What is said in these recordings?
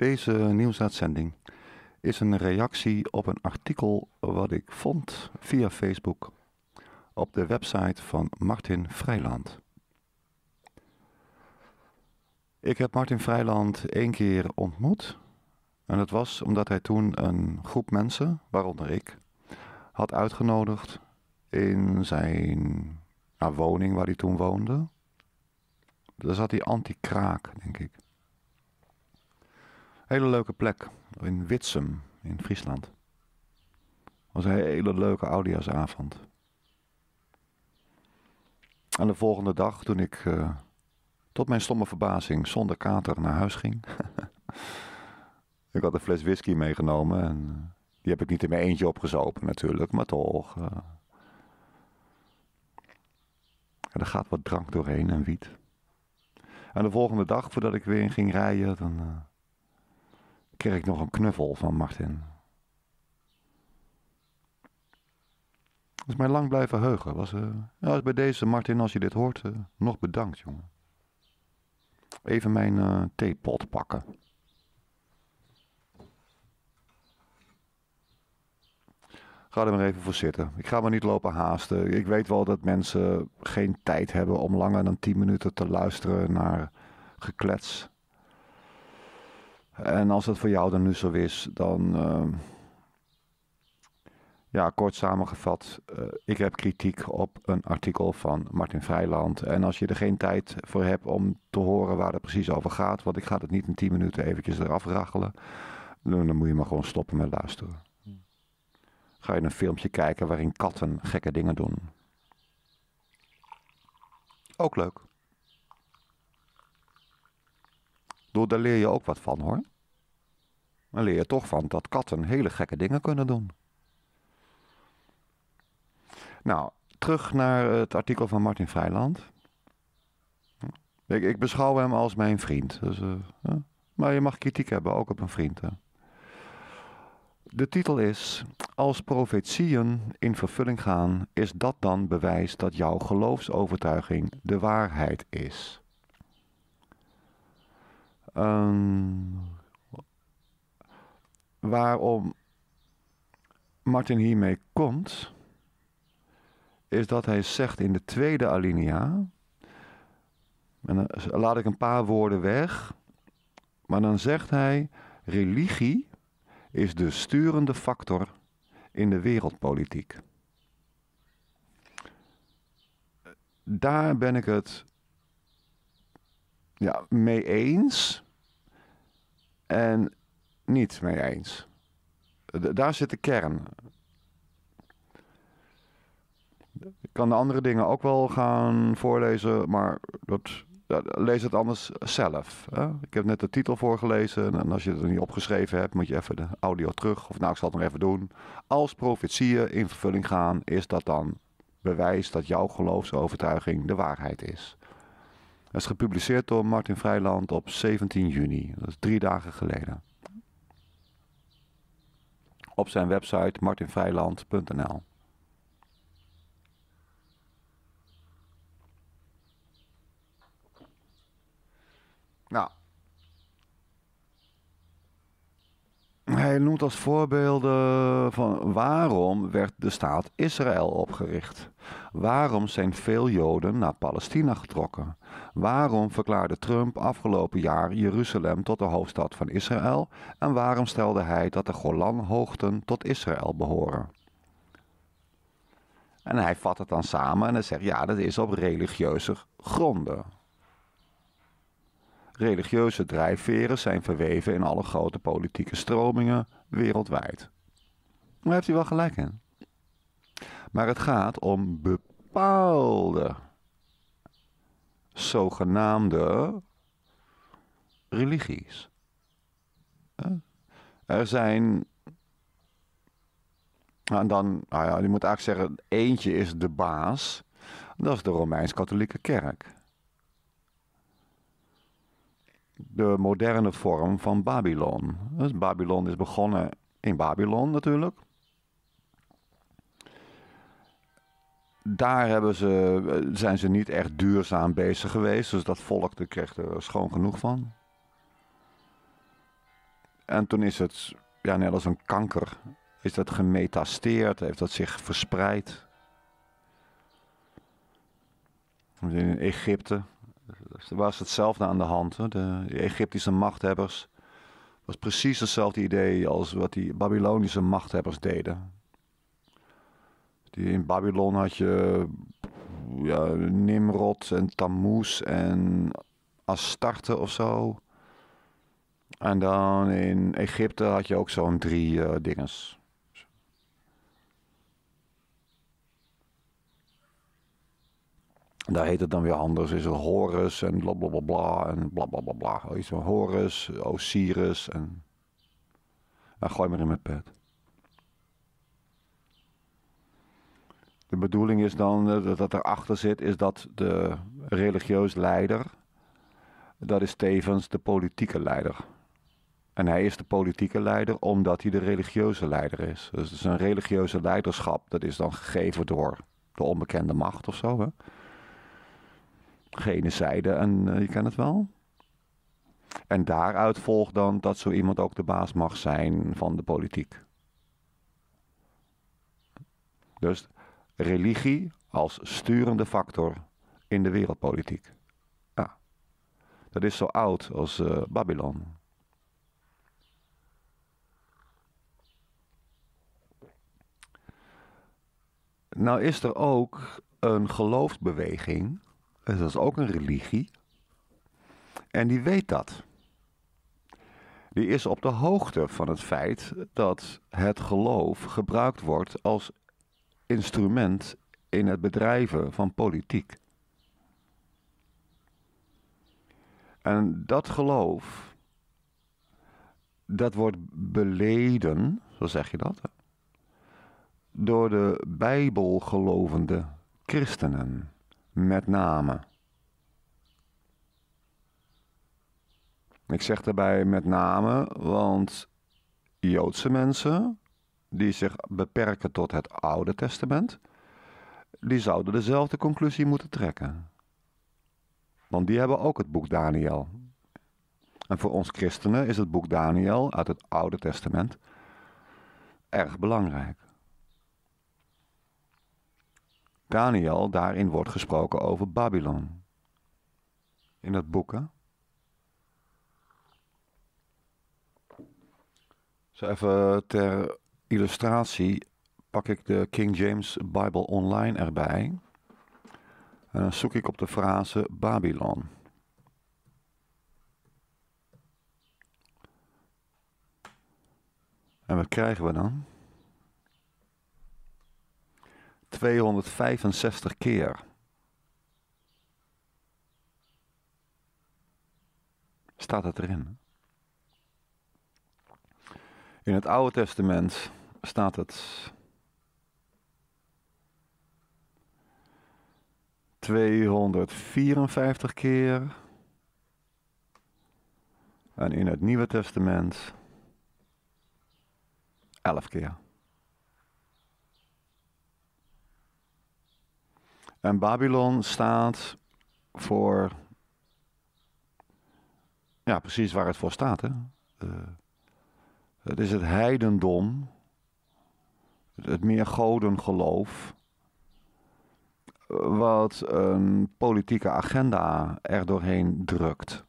Deze nieuwsuitzending is een reactie op een artikel wat ik vond via Facebook op de website van Martin Vrijland. Ik heb Martin Vrijland één keer ontmoet. En dat was omdat hij toen een groep mensen, waaronder ik, had uitgenodigd in zijn nou, woning waar hij toen woonde. Daar zat hij anti-kraak, denk ik. Hele leuke plek in Witsum in Friesland. was een hele leuke oudejaarsavond. En de volgende dag, toen ik uh, tot mijn stomme verbazing zonder kater naar huis ging. ik had een fles whisky meegenomen en uh, die heb ik niet in mijn eentje opgezopen natuurlijk, maar toch. Uh, er gaat wat drank doorheen en wiet. En de volgende dag, voordat ik weer in ging rijden, dan kreeg ik nog een knuffel van Martin. Dat is mij lang blijven heugen. Was, uh, ja, bij deze, Martin, als je dit hoort, uh, nog bedankt, jongen. Even mijn uh, theepot pakken. Ga er maar even voor zitten. Ik ga maar niet lopen haasten. Ik weet wel dat mensen geen tijd hebben om langer dan 10 minuten te luisteren naar geklets. En als dat voor jou dan nu zo is, dan. Uh, ja, kort samengevat, uh, ik heb kritiek op een artikel van Martin Vrijland. En als je er geen tijd voor hebt om te horen waar het precies over gaat, want ik ga het niet in 10 minuten eventjes eraf rachelen, dan, dan moet je maar gewoon stoppen met luisteren. Ga je een filmpje kijken waarin katten gekke dingen doen. Ook leuk. Daar leer je ook wat van hoor. Dan leer je toch van dat katten hele gekke dingen kunnen doen. Nou, terug naar het artikel van Martin Vrijland. Ik, ik beschouw hem als mijn vriend. Dus, uh, maar je mag kritiek hebben, ook op een vriend. Hè. De titel is: Als profetieën in vervulling gaan, is dat dan bewijs dat jouw geloofsovertuiging de waarheid is? Um, waarom Martin hiermee komt, is dat hij zegt in de tweede alinea, dan laat ik een paar woorden weg, maar dan zegt hij, religie is de sturende factor in de wereldpolitiek. Daar ben ik het ja, mee eens. En niet mee eens. daar zit de kern. Ik kan de andere dingen ook wel gaan voorlezen, maar dat, lees het anders zelf. Hè? Ik heb net de titel voorgelezen en als je het er niet opgeschreven hebt, moet je even de audio terug. Of nou, ik zal het nog even doen. Als profetieën in vervulling gaan, is dat dan bewijs dat jouw geloofsovertuiging de waarheid is. Dat is gepubliceerd door Martin Vrijland op 17 juni. Dat is drie dagen geleden op zijn website martinvrijland.nl. Nou. Hij noemt als voorbeelden van waarom werd de staat Israël opgericht. Waarom zijn veel Joden naar Palestina getrokken? Waarom verklaarde Trump afgelopen jaar Jeruzalem tot de hoofdstad van Israël? En waarom stelde hij dat de Golanhoogten tot Israël behoren? En hij vat het dan samen en hij zegt: ja, dat is op religieuze gronden. Religieuze drijfveren zijn verweven in alle grote politieke stromingen wereldwijd. Daar heeft hij wel gelijk in. Maar het gaat om bepaalde zogenaamde religies. Er zijn. Nou, en dan, nou ja, je moet eigenlijk zeggen: eentje is de baas. Dat is de Romeins-Katholieke Kerk. De moderne vorm van Babylon. Dus Babylon is begonnen in Babylon natuurlijk. daar hebben ze, eh, zijn ze niet echt duurzaam bezig geweest. Dus dat volk kreeg er schoon genoeg van. En toen is het, ja, net als een kanker, is dat gemetasteerd, heeft dat zich verspreid. In Egypte was hetzelfde aan de hand. De, Egyptische machthebbers was precies hetzelfde idee als wat die Babylonische machthebbers deden. Die in Babylon had je ja, Nimrod en Tammuz en Astarte of zo. En dan in Egypte had je ook zo'n drie uh. Daar heet het dan weer anders. Is het Horus en bla bla bla en bla bla bla bla. Iets van Horus, Osiris en. Nou, gooi maar in mijn pet. De bedoeling is dan eh, dat, erachter zit, is dat de religieus leider, dat is tevens de politieke leider. En hij is de politieke leider omdat hij de religieuze leider is. Dus het een religieuze leiderschap, dat is dan gegeven door de onbekende macht of zo. Hè? Genocide en uh, je kent het wel. En daaruit volgt dan dat zo iemand ook de baas mag zijn van de politiek. Dus religie als sturende factor in de wereldpolitiek. Dat is zo oud als uh, Babylon. Nou is er ook een geloofsbeweging, dat is ook een religie, en die weet dat. Die is op de hoogte van het feit dat het geloof gebruikt wordt als instrument in het bedrijven van politiek. En dat geloof, dat wordt beleden, zo zeg je dat, door de bijbelgelovende christenen, met name. Ik zeg daarbij met name, want Joodse mensen die zich beperken tot het Oude Testament, die zouden dezelfde conclusie moeten trekken. Want die hebben ook het boek Daniel. En voor ons christenen is het boek Daniel uit het Oude Testament erg belangrijk. Daniel, daarin wordt gesproken over Babylon. In dat boek, hè? Zo even ter illustratie pak ik de King James Bible Online erbij. En dan zoek ik op de frase Babylon. En wat krijgen we dan? 265 keer. Staat het erin? In het Oude Testament staat het 254 keer. En in het Nieuwe Testament 11 keer. En Babylon staat voor. Ja, precies waar het voor staat. Hè? Uh, het is het heidendom het meer godengeloof, wat een politieke agenda er doorheen drukt.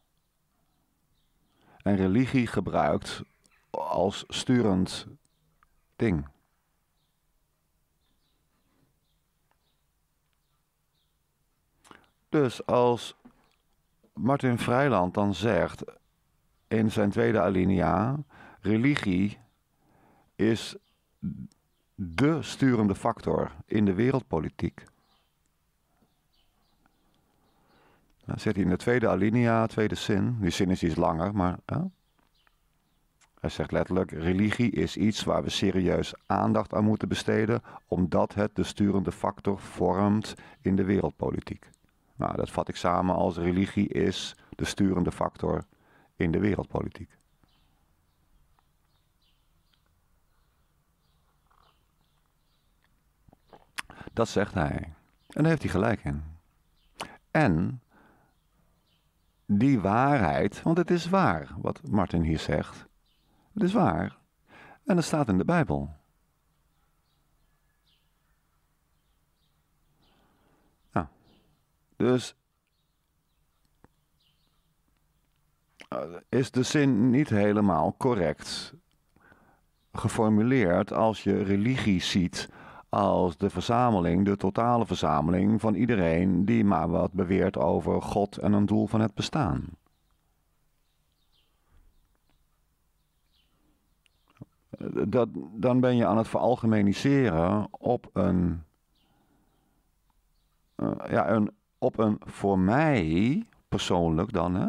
En religie gebruikt als sturend ding. Dus als Martin Vrijland dan zegt in zijn tweede alinea: religie is de sturende factor in de wereldpolitiek. Dan zet hij in de tweede alinea, tweede zin. Die zin is iets langer, maar. Hij zegt letterlijk: religie is iets waar we serieus aandacht aan moeten besteden, omdat het de sturende factor vormt in de wereldpolitiek. Nou, dat vat ik samen als religie is de sturende factor in de wereldpolitiek. Dat zegt hij. En daar heeft hij gelijk in. En die waarheid, want het is waar wat Martin hier zegt. Het is waar. En dat staat in de Bijbel. Dus eh, is de zin niet helemaal correct geformuleerd als je religie ziet als de verzameling, de totale verzameling van iedereen die maar wat beweert over God en een doel van het bestaan. Dat, dan ben je aan het veralgemeniseren op een, uh, ja, een, op een voor mij persoonlijk dan, hè?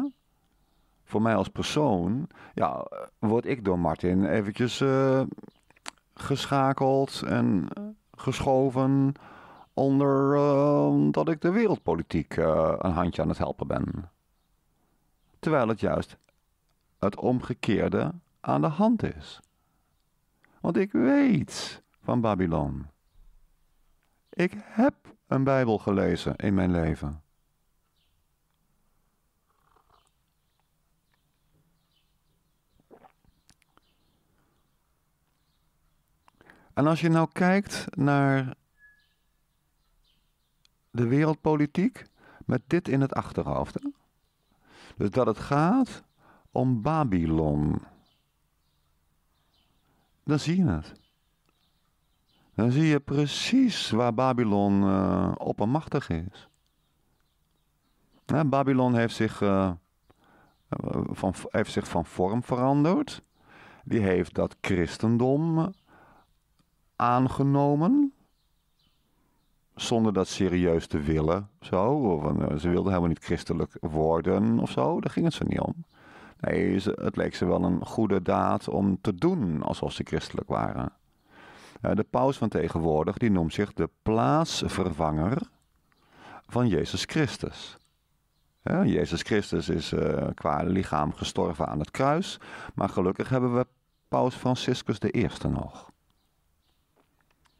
voor mij als persoon, ja, word ik door Martin eventjes uh, geschakeld en geschoven onder uh, dat ik de wereldpolitiek uh, een handje aan het helpen ben. Terwijl het juist het omgekeerde aan de hand is. Want ik weet van Babylon. Ik heb een Bijbel gelezen in mijn leven. En als je nou kijkt naar de wereldpolitiek met dit in het achterhoofd. Dus dat het gaat om Babylon. Dan zie je het. Dan zie je precies waar Babylon uh, oppermachtig is. Ja, Babylon heeft zich, uh, van, heeft zich van vorm veranderd. Die heeft dat christendom aangenomen. Zonder dat serieus te willen. Zo. Of, ze wilden helemaal niet christelijk worden of zo. Daar ging het ze niet om. Nee, het leek ze wel een goede daad om te doen alsof ze christelijk waren. Uh, de paus van tegenwoordig die noemt zich de plaatsvervanger van Jezus Christus. Ja, Jezus Christus is uh, qua lichaam gestorven aan het kruis. Maar gelukkig hebben we paus Franciscus eerste nog.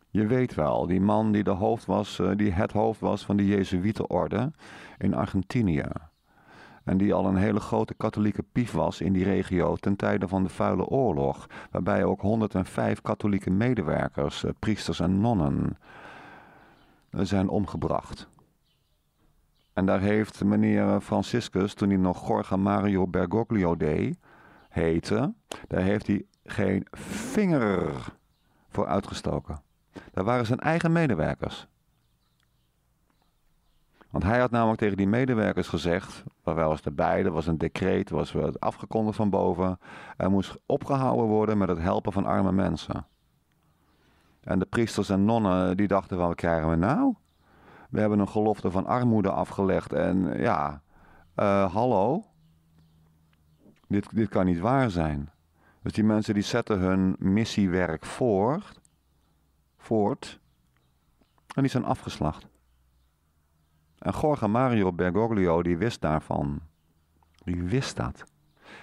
Je weet wel, die man die, de hoofd was, die het hoofd was van de Jezuïetenorde in Argentinië. En die al een hele grote katholieke pief was in die regio ten tijde van de Vuile Oorlog. Waarbij ook 105 katholieke medewerkers, uh, priesters en nonnen, uh, zijn omgebracht. En daar heeft meneer Franciscus, toen hij nog Gorga Mario Bergoglio deed, heette, daar heeft hij geen vinger voor uitgestoken. Dat waren zijn eigen medewerkers. Want hij had namelijk tegen die medewerkers gezegd, waar wel eens erbij, er was een decreet, was afgekondigd van boven, er moest opgehouden worden met het helpen van arme mensen. En de priesters en nonnen die dachten van, wat krijgen we nou? We hebben een gelofte van armoede afgelegd en ja, uh, hallo, dit, dit kan niet waar zijn. Dus die mensen die zetten hun missiewerk voort voort en die zijn afgeslacht. En Gorga Mario Bergoglio die wist daarvan. Die wist dat.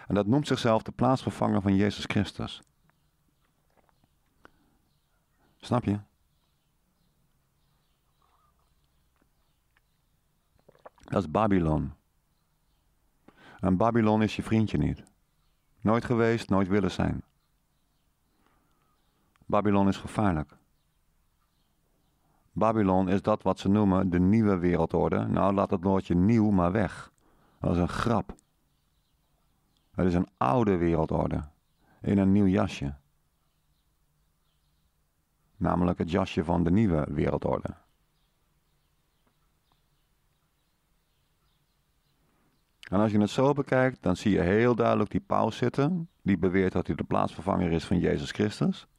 En dat noemt zichzelf de plaatsvervanger van Jezus Christus. Snap je? Dat is Babylon. En Babylon is je vriendje niet. Nooit geweest, nooit willen zijn. Babylon is gevaarlijk. Babylon is dat wat ze noemen de nieuwe wereldorde. Nou, laat het woordje nieuw maar weg. Dat is een grap. Het is een oude wereldorde in een nieuw jasje. Namelijk het jasje van de nieuwe wereldorde. En als je het zo bekijkt, dan zie je heel duidelijk die paus zitten. Die beweert dat hij de plaatsvervanger is van Jezus Christus.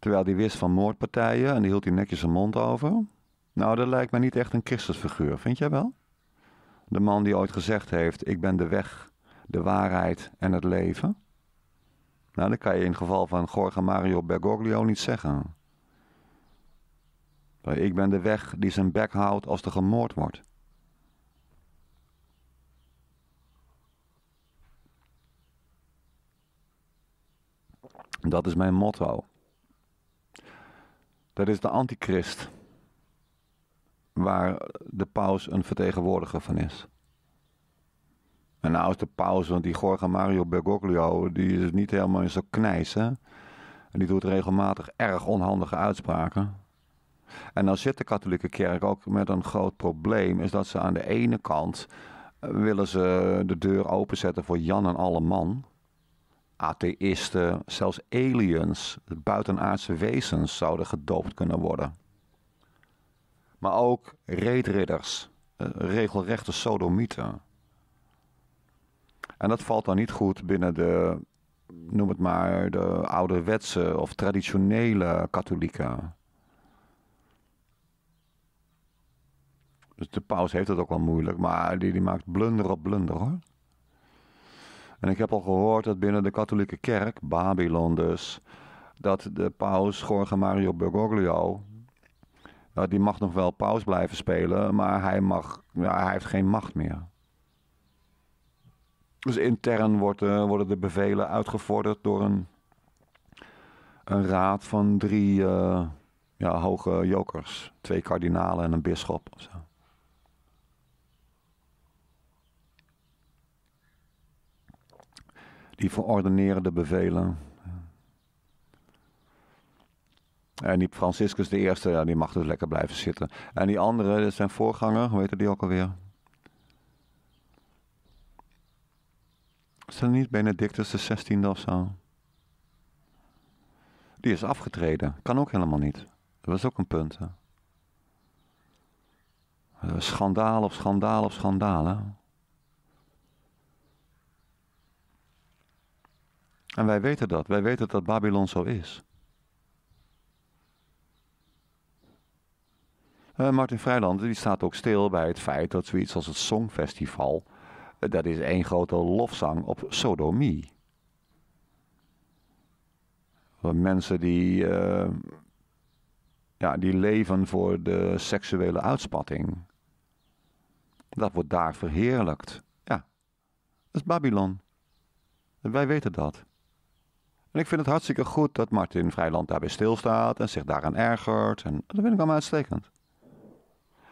Terwijl hij wist van moordpartijen en die hield hij netjes zijn mond over. Nou, dat lijkt me niet echt een Christusfiguur, vind jij wel? De man die ooit gezegd heeft: Ik ben de weg, de waarheid en het leven. Nou, dat kan je in het geval van Jorge Mario Bergoglio niet zeggen. Ik ben de weg die zijn bek houdt als er gemoord wordt. Dat is mijn motto. Dat is de antichrist. Waar de paus een vertegenwoordiger van is. En nou is de paus, want die Jorge Mario Bergoglio, die is niet helemaal zo knijs, hè? En die doet regelmatig erg onhandige uitspraken. En dan zit de katholieke kerk ook met een groot probleem, is dat ze aan de ene kant eh, willen ze de deur openzetten voor Jan en alle man. Atheïsten, zelfs aliens, buitenaardse wezens zouden gedoopt kunnen worden. Maar ook reetridders, eh, regelrechte sodomieten. En dat valt dan niet goed binnen de, noem het maar, de ouderwetse of traditionele katholieken. Dus de paus heeft het ook wel moeilijk, maar die, die maakt blunder op blunder hoor. En ik heb al gehoord dat binnen de katholieke kerk, Babylon dus, dat de paus Jorge Mario Bergoglio, nou, die mag nog wel paus blijven spelen, maar hij, mag, ja, hij heeft geen macht meer. Dus intern uh, worden de bevelen uitgevorderd door een, een raad van drie uh, ja, hoge jokers. Twee kardinalen en een bisschop. Of zo. Die verordeneren de bevelen. En die Franciscus de Eerste, ja, die mag dus lekker blijven zitten. En die andere, zijn voorganger, hoe heet die ook alweer? Is dat niet Benedictus de 16e of zo? Die is afgetreden. Kan ook helemaal niet. Dat was ook een punt. Hè? Schandaal op schandaal op schandaal. Hè? En wij weten dat. Wij weten dat Babylon zo is. Uh, Martin Vrijland die staat ook stil bij het feit dat zoiets als het Songfestival. Uh, dat is één grote lofzang op sodomie. Mensen die, uh, ja, die leven voor de seksuele uitspatting. Dat wordt daar verheerlijkt. Ja, dat is Babylon. Wij weten dat. En ik vind het hartstikke goed dat Martin Vrijland daarbij stilstaat en zich daaraan ergert. En dat vind ik allemaal uitstekend.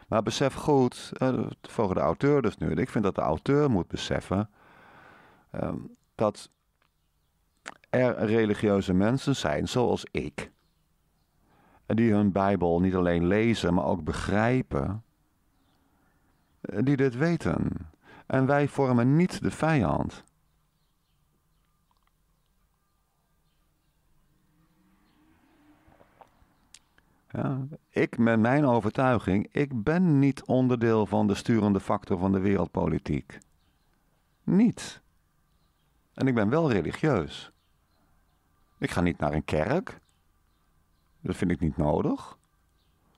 Maar besef goed, uh, voor de auteur dus nu, ik vind dat de auteur moet beseffen uh, dat er religieuze mensen zijn zoals ik. Die hun Bijbel niet alleen lezen, maar ook begrijpen. Eh, die dit weten. En wij vormen niet de vijand. Ja, ik met mijn overtuiging, ik ben niet onderdeel van de sturende factor van de wereldpolitiek. Niet. En ik ben wel religieus. Ik ga niet naar een kerk. Dat vind ik niet nodig.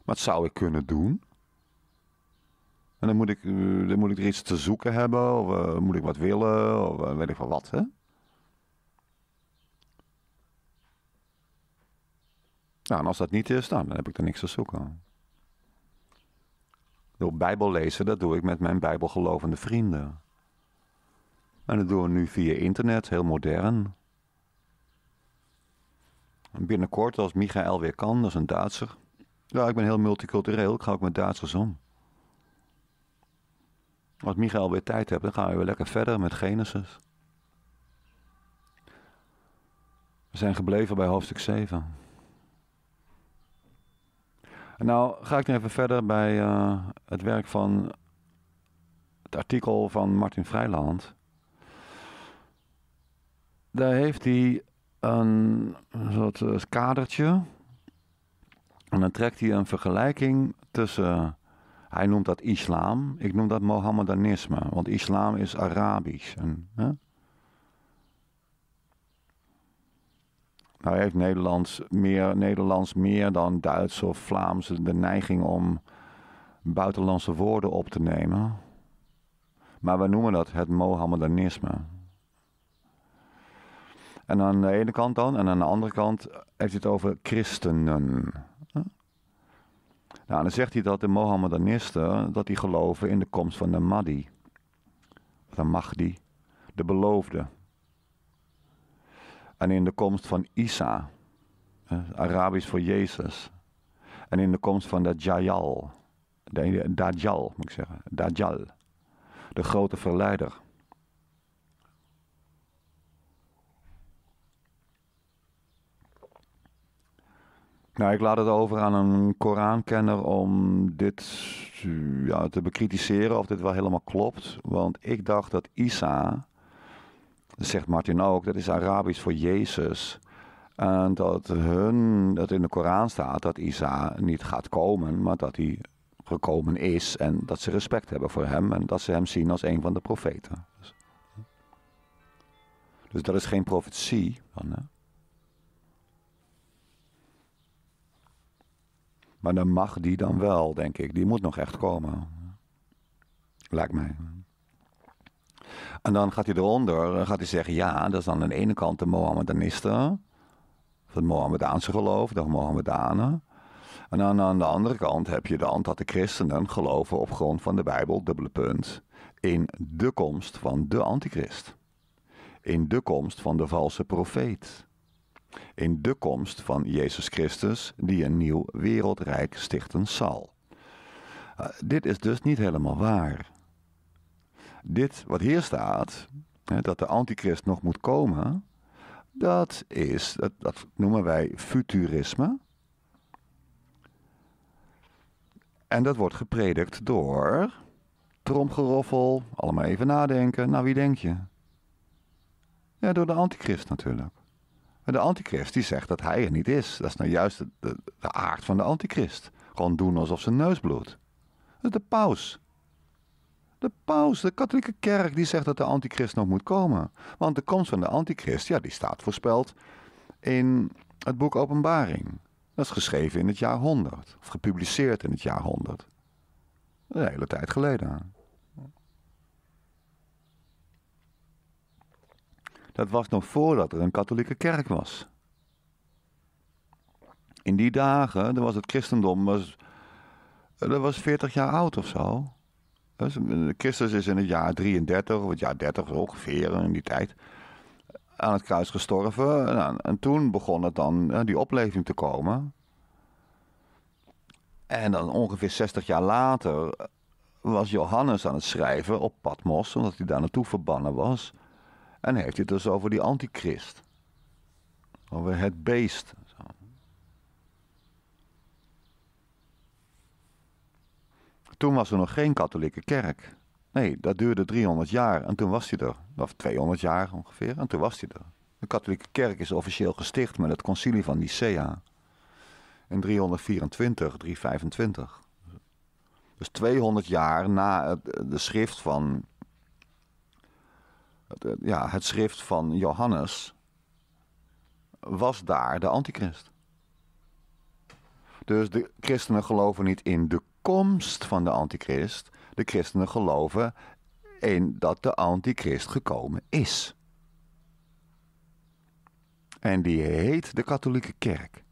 Maar het zou ik kunnen doen. En dan moet ik, eh, dan moet ik er iets te zoeken hebben, of uh, moet ik wat willen, of uh, weet ik van wat, hè? Nou, en als dat niet is, dan heb ik er niks te zoeken. Door Bijbel lezen, dat doe ik met mijn Bijbelgelovende vrienden. En dat doen we nu via internet, heel modern. En binnenkort, als Michael weer kan, dat is een Duitser. Ja, ik ben heel multicultureel, ik ga ook met Duitsers om. Als Michael weer tijd hebt, dan gaan we weer lekker verder met Genesis. We zijn gebleven bij hoofdstuk 7. Nou ga ik nu even verder bij uh, het werk van het artikel van Martin Vrijland. Daar heeft hij een soort eh, kadertje. En dan trekt hij een vergelijking tussen, hij noemt dat islam, ik noem dat Mohammedanisme, want islam is Arabisch. En, hè? Nou heeft Nederlands meer, Nederlands meer dan Duits of Vlaams de neiging om buitenlandse woorden op te nemen. Maar we noemen dat het Mohammedanisme. En aan de ene kant dan, en aan de andere kant heeft hij het over christenen. Nou, dan zegt hij dat de Mohammedanisten, dat die geloven in de komst van de Mahdi. De Mahdi, de beloofde en in de komst van Isa, eh, Arabisch voor Jezus. En in de komst van de Dajjal, de Dajjal moet ik zeggen, Dajjal, de grote verleider. Nou, ik laat het over aan een Korankenner om dit ja, te bekritiseren of dit wel helemaal klopt. Want ik dacht dat Isa zegt Martin ook, dat is Arabisch voor Jezus. En dat, hun, dat in de Koran staat dat Isa niet gaat komen, maar dat hij gekomen is. En dat ze respect hebben voor hem en dat ze hem zien als een van de profeten. Dus, dus dat is geen profetie. Van? Maar dan mag die dan wel, denk ik. Die moet nog echt komen. Lijkt mij. En dan gaat hij eronder, gaat hij zeggen, ja, dat is aan de ene kant de Mohammedanisten, het Mohammedaanse geloof, de Mohammedanen. En dan aan de andere kant heb je dan dat de christenen geloven op grond van de Bijbel, dubbele punt, in de komst van de antichrist. In de komst van de valse profeet in de komst van Jezus Christus, die een nieuw wereldrijk stichten zal. Uh, dit is dus niet helemaal waar. Dit wat hier staat, hè, dat de antichrist nog moet komen, dat is, dat, dat noemen wij futurisme. En dat wordt gepredikt door tromgeroffel, allemaal even nadenken. Nou, wie denk je? Ja, door de antichrist natuurlijk. De antichrist die zegt dat hij er niet is. Dat is nou juist de aard van de antichrist. Gewoon doen alsof zijn neus bloedt. Dat is de paus. De paus, de katholieke kerk, die zegt dat de antichrist nog moet komen. Want de komst van de antichrist, ja, die staat voorspeld in het boek Openbaring. Dat is geschreven in het jaar 100. Of gepubliceerd in het jaar 100. Een hele tijd geleden. Dat was nog voordat er een katholieke kerk was. In die dagen, was het christendom was, dat was 40 jaar oud of zo. Christus is in het jaar 33 of het jaar 30 ongeveer in die tijd aan het kruis gestorven. En, en toen begon het dan die opleving te komen. En dan ongeveer 60 jaar later was Johannes aan het schrijven op Patmos, omdat hij daar naartoe verbannen was. En heeft hij het dus over die antichrist. Over het beest. Toen was er nog geen katholieke kerk. Nee, dat duurde 300 jaar en toen was hij er. Of 200 jaar ongeveer en toen was hij er. De katholieke kerk is officieel gesticht met het concilie van Nicea. In 324, 325. Dus 200 jaar na de schrift van het, ja, het schrift van Johannes was daar de antichrist. Dus de christenen geloven niet in de komst van de antichrist. De christenen geloven in dat de antichrist gekomen is. En die heet de katholieke kerk.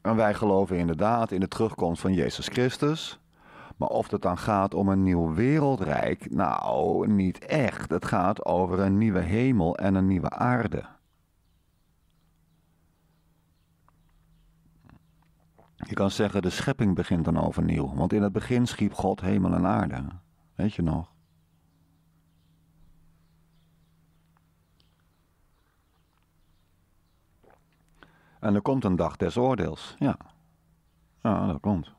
En wij geloven inderdaad in de terugkomst van Jezus Christus. Maar of het dan gaat om een nieuw wereldrijk, nou, niet echt. Het gaat over een nieuwe hemel en een nieuwe aarde. Je kan zeggen, de schepping begint dan overnieuw. Want in het begin schiep God hemel en aarde. Weet je nog? En er komt een dag des oordeels. Ja. Ja, dat komt.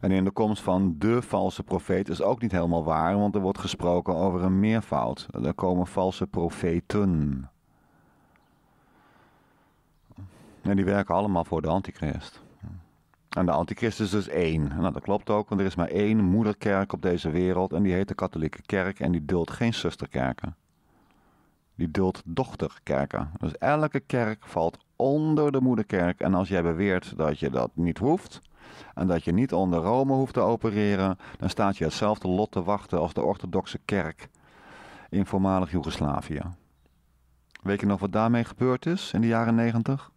En in de komst van de valse profeet is ook niet helemaal waar, want er wordt gesproken over een meervoud. Er komen valse profeten. En die werken allemaal voor de antichrist. En de antichrist is dus één. Nou, dat klopt ook, want er is maar één moederkerk op deze wereld en die heet de katholieke kerk en die duldt geen zusterkerken. Die duldt dochterkerken. Dus elke kerk valt onder de moederkerk en als jij beweert dat je dat niet hoeft, en dat je niet onder Rome hoeft te opereren, dan staat je hetzelfde lot te wachten als de orthodoxe kerk in voormalig Joegoslavië. Weet je nog wat daarmee gebeurd is in de jaren negentig?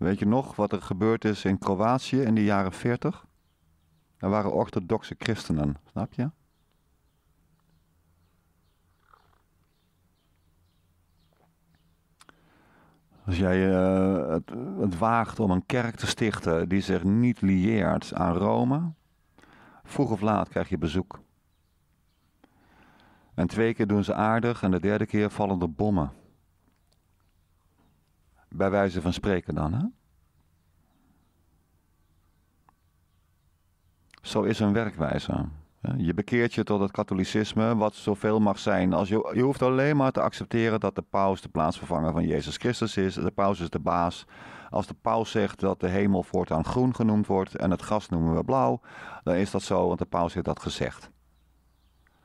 Weet je nog wat er gebeurd is in Kroatië in de jaren 40? Er waren orthodoxe christenen, snap je? Als jij uh, het, het, waagt om een kerk te stichten die zich niet lieert aan Rome, vroeg of laat krijg je bezoek. En twee keer doen ze aardig en de derde keer vallen er bommen. Bij wijze van spreken dan, hè? Zo is een werkwijze. Je bekeert je tot het katholicisme, wat zoveel mag zijn. Als je, je hoeft alleen maar te accepteren dat de paus de plaatsvervanger van Jezus Christus is. De paus is de baas. Als de paus zegt dat de hemel voortaan groen genoemd wordt en het gas noemen we blauw, dan is dat zo, want de paus heeft dat gezegd.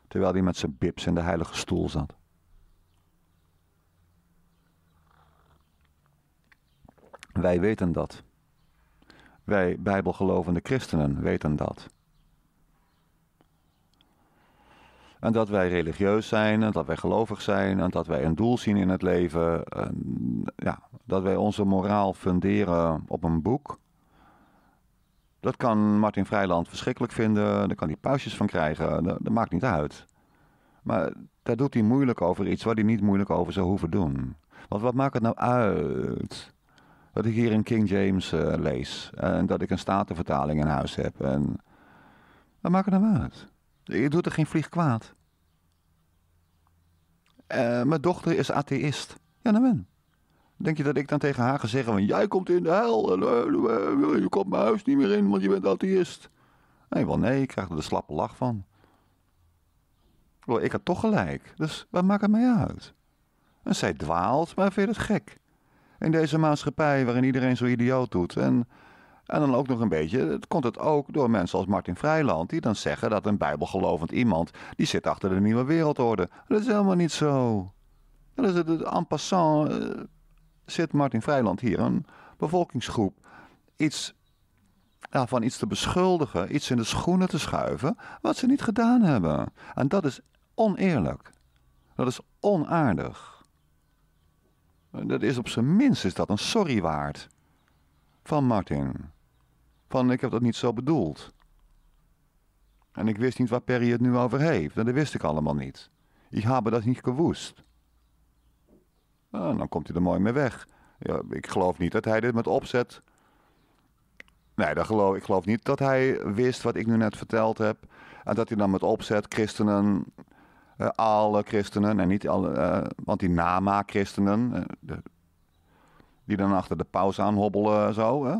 Terwijl hij met zijn bips in de heilige stoel zat. Wij weten dat. Wij bijbelgelovende christenen weten dat. En dat wij religieus zijn en dat wij gelovig zijn en dat wij een doel zien in het leven. En, ja, dat wij onze moraal funderen op een boek. Dat kan Martin Vrijland verschrikkelijk vinden, daar kan hij puistjes van krijgen, dat, dat maakt niet uit. Maar daar doet hij moeilijk over iets waar hij niet moeilijk over zou hoeven doen. Want wat maakt het nou uit? Dat ik hier in King James uh, lees en dat ik een statenvertaling in huis heb. En wat maakt het nou uit? Je doet er geen vlieg kwaad. Uh, mijn dochter is atheïst. Ja, nou ben. Denk je dat ik dan tegen haar ga zeggen: van, Jij komt in de hel en je komt mijn huis niet meer in, want je bent atheïst? Nee, wel nee, ik krijg er de slappe lach van. Ik had toch gelijk, dus wat maakt het mij uit? En zij dwaalt, maar vind het gek? In deze maatschappij waarin iedereen zo idioot doet. En en dan ook nog een beetje, het komt het ook door mensen als Martin Vrijland, die dan zeggen dat een bijbelgelovend iemand, die zit achter de nieuwe wereldorde. Dat is helemaal niet zo. Dat is het, en passant uh, zit Martin Vrijland hier, een bevolkingsgroep, iets, ja, van iets te beschuldigen, iets in de schoenen te schuiven, wat ze niet gedaan hebben. En dat is oneerlijk. Dat is onaardig. Dat is op zijn minst is dat een sorry waard van Martin. Van ik heb dat niet zo bedoeld. En ik wist niet waar Perry het nu over heeft. En dat wist ik allemaal niet. Ik heb dat niet gewoest. Nou, dan komt hij er mooi mee weg. Ja, ik geloof niet dat hij dit met opzet. Nee, geloof, ik geloof niet dat hij wist wat ik nu net verteld heb. En dat hij dan met opzet christenen, uh, alle christenen, en niet alle, uh, want die nama-christenen, de, die dan achter de paus aanhobbelen zo. Hè?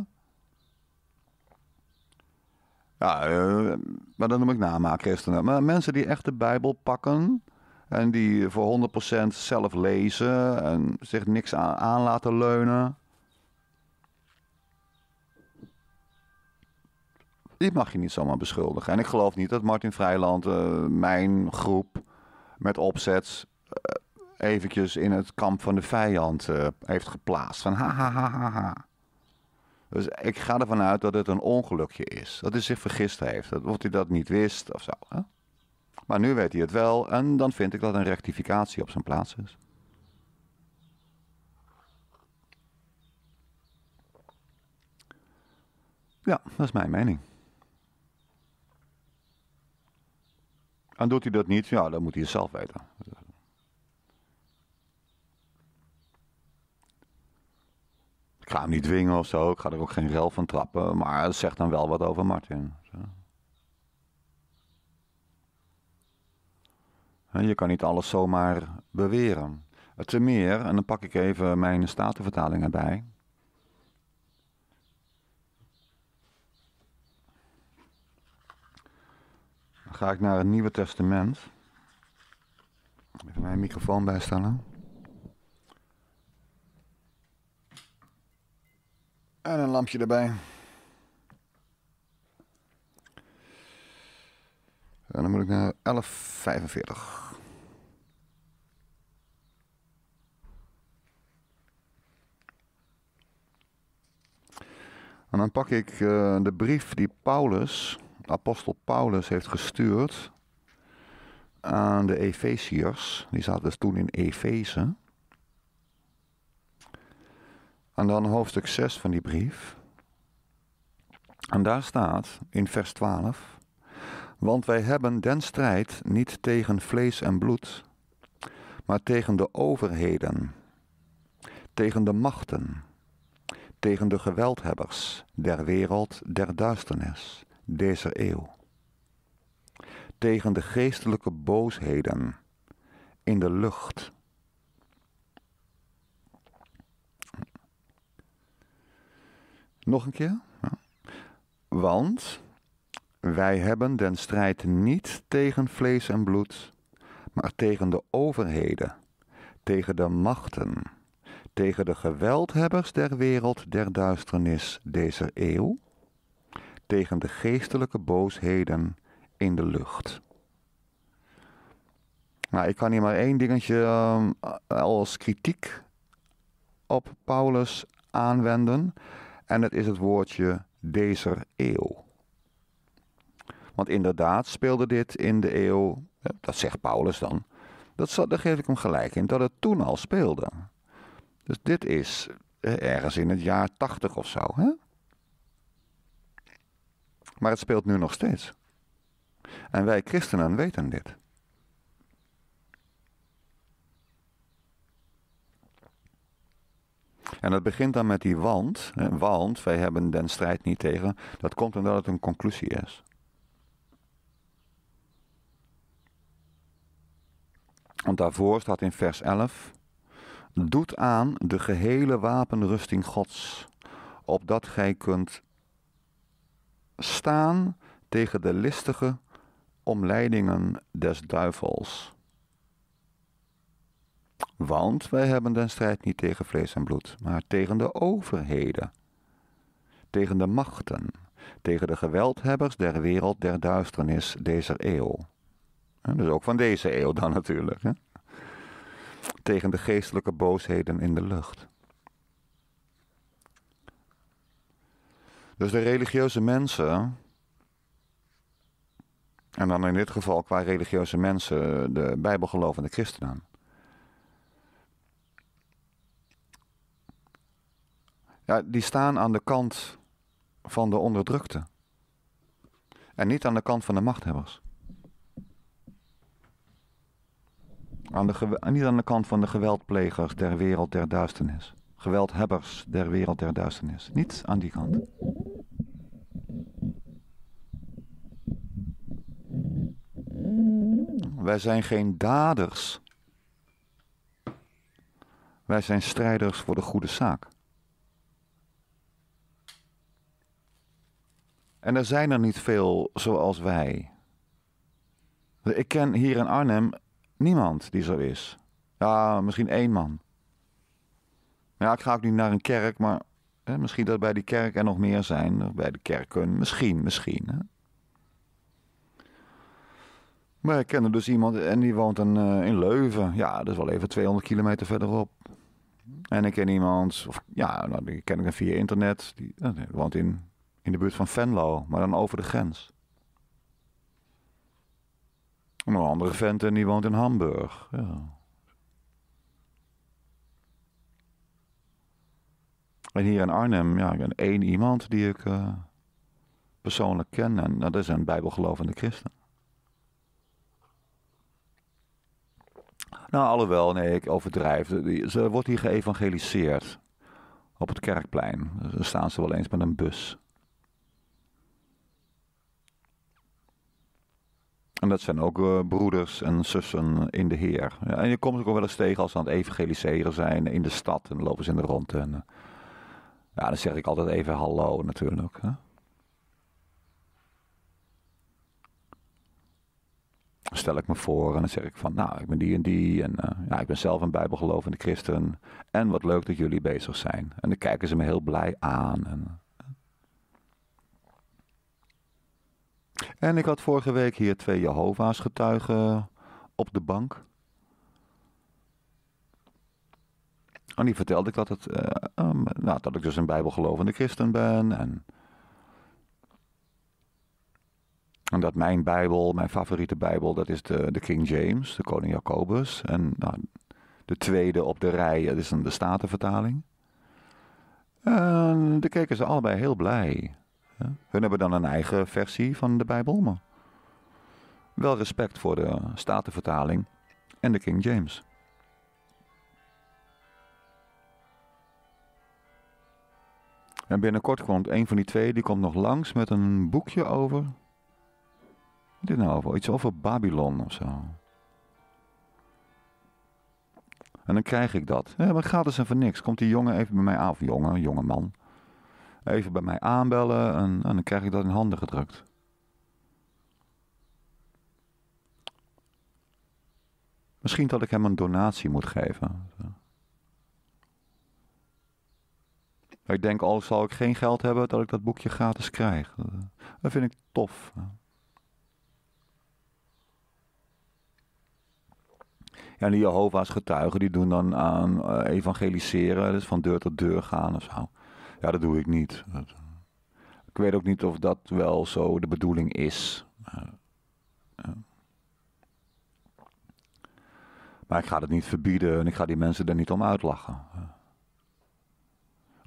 Ja, maar dan noem ik namaakristenen. Maar mensen die echt de Bijbel pakken en die voor 100% zelf lezen en zich niks aan, aan laten leunen. Die mag je niet zomaar beschuldigen. En ik geloof niet dat Martin Vrijland mijn groep met opzet uh, eventjes in het kamp van de vijand uh, heeft geplaatst. Van ha ha ha ha ha. Dus ik ga ervan uit dat het een ongelukje is. Dat hij zich vergist heeft. Of hij dat niet wist of zo. Hè? Maar nu weet hij het wel en dan vind ik dat een rectificatie op zijn plaats is. Ja, dat is mijn mening. En doet hij dat niet, ja, dan moet hij het zelf weten. Ik ga hem niet dwingen of zo. Ik ga er ook geen rel van trappen. Maar het zegt dan wel wat over Martin. Je kan niet alles zomaar beweren. Ten meer, en dan pak ik even mijn statenvertaling erbij. Ga ik naar het Nieuwe Testament. Even mijn microfoon bijstellen. En een lampje erbij. En dan moet ik naar 1145. En dan pak ik uh, de brief die Paulus, apostel Paulus, heeft gestuurd aan de Efeziërs. Die zaten dus toen in Efeze. En dan hoofdstuk 6 van die brief. En daar staat in vers 12: Want wij hebben den strijd niet tegen vlees en bloed, maar tegen de overheden, tegen de machten, tegen de geweldhebbers der wereld der duisternis, deze eeuw, tegen de geestelijke boosheden in de lucht. Nog een keer. Want wij hebben den strijd niet tegen vlees en bloed, maar tegen de overheden, tegen de machten, tegen de geweldhebbers der wereld der duisternis deze eeuw, tegen de geestelijke boosheden in de lucht. Nou, ik kan hier maar één dingetje uh, als kritiek op Paulus aanwenden. En dat is het woordje deze eeuw. Want inderdaad speelde dit in de eeuw, dat zegt Paulus dan, dat, daar geef ik hem gelijk in, dat het toen al speelde. Dus dit is ergens in het jaar 80 of zo. Hè? Maar het speelt nu nog steeds. En wij christenen weten dit. En dat begint dan met die want. Want wij hebben den strijd niet tegen. Dat komt omdat het een conclusie is. Want daarvoor staat in vers 11. Doet aan de gehele wapenrusting Gods, opdat gij kunt staan tegen de listige omleidingen des duivels. Want wij hebben den strijd niet tegen vlees en bloed, maar tegen de overheden, tegen de machten, tegen de geweldhebbers der wereld der duisternis deze eeuw. Dus ook van deze eeuw dan natuurlijk. Hè? Tegen de geestelijke boosheden in de lucht. Dus de religieuze mensen, en dan in dit geval qua religieuze mensen de bijbelgelovende christenen. Ja, die staan aan de kant van de onderdrukte. En niet aan de kant van de machthebbers. Aan de niet aan de kant van de geweldplegers der wereld der duisternis. Geweldhebbers der wereld der duisternis. Niet aan die kant. Wij zijn geen daders. Wij zijn strijders voor de goede zaak. En er zijn er niet veel zoals wij. Ik ken hier in Arnhem niemand die zo is. Ja, misschien één man. Ja, ik ga ook niet naar een kerk, maar hè, misschien dat bij die kerk er nog meer zijn. Bij de kerken, misschien, misschien. Hè. Maar ik ken er dus iemand en die woont dan, uh, in Leuven. Ja, dat is wel even 200 kilometer verderop. En ik ken iemand, of ja, nou, die ken ik via internet. Die, uh, die woont in in de buurt van Venlo, maar dan over de grens. een andere vent en die woont in Hamburg. Ja. En hier in Arnhem, ja, ik één iemand die ik uh, persoonlijk ken. En dat is een bijbelgelovende christen. Nou, alhoewel, nee, ik overdrijf. Ze wordt hier geëvangeliseerd. Op het kerkplein. Daar staan ze wel eens met een bus. En dat zijn ook uh, broeders en zussen in de Heer. Ja, en je komt ook wel eens tegen als ze aan het evangeliseren zijn in de stad. En dan lopen ze in de rond. En, uh, ja, dan zeg ik altijd even hallo natuurlijk. Hè? Stel ik me voor en dan zeg ik van, nou, ik ben die en die. En uh, ja, ik ben zelf een bijbelgelovende christen. En wat leuk dat jullie bezig zijn. En dan kijken ze me heel blij aan. En, En ik had vorige week hier twee Jehovah's getuigen op de bank. En die vertelde ik dat, uh, um, nou, dat ik dus een bijbelgelovende christen ben. En, en dat mijn bijbel, mijn favoriete bijbel, dat is de, de King James, de koning Jacobus. En nou, de tweede op de rij, dat is een de Statenvertaling. En daar keken ze allebei heel blij. Hun hebben dan een eigen versie van de Bijbel, maar wel respect voor de Statenvertaling en de King James. En binnenkort komt een van die twee, die komt nog langs met een boekje over. Nou over? Iets over Babylon of zo. En dan krijg ik dat. Ja, maar gratis en voor niks. Komt die jongen even bij mij aan, of jongen, jonge man. Even bij mij aanbellen en, en dan krijg ik dat in handen gedrukt. Misschien dat ik hem een donatie moet geven. Ik denk, al zal ik geen geld hebben, dat ik dat boekje gratis krijg. Dat vind ik tof. Ja, die Jehovah's getuigen, die doen dan aan uh, evangeliseren, dus van deur tot deur gaan of zo. Ja, dat doe ik niet. ik weet ook niet of dat wel zo de bedoeling is. Maar ik ga het niet verbieden en ik ga die mensen er niet om uitlachen.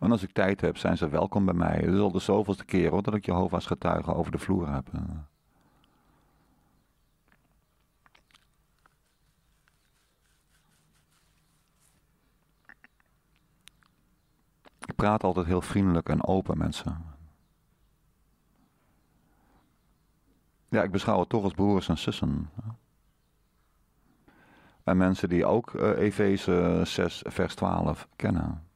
En als ik tijd heb, zijn ze welkom bij mij. Het is al de zoveelste keer hoor, dat ik Jehovah's getuigen over de vloer heb. Ik praat altijd heel vriendelijk en open mensen. Ja, ik beschouw het toch als broers en zussen. En mensen die ook uh, Efeze 6, vers 12 kennen.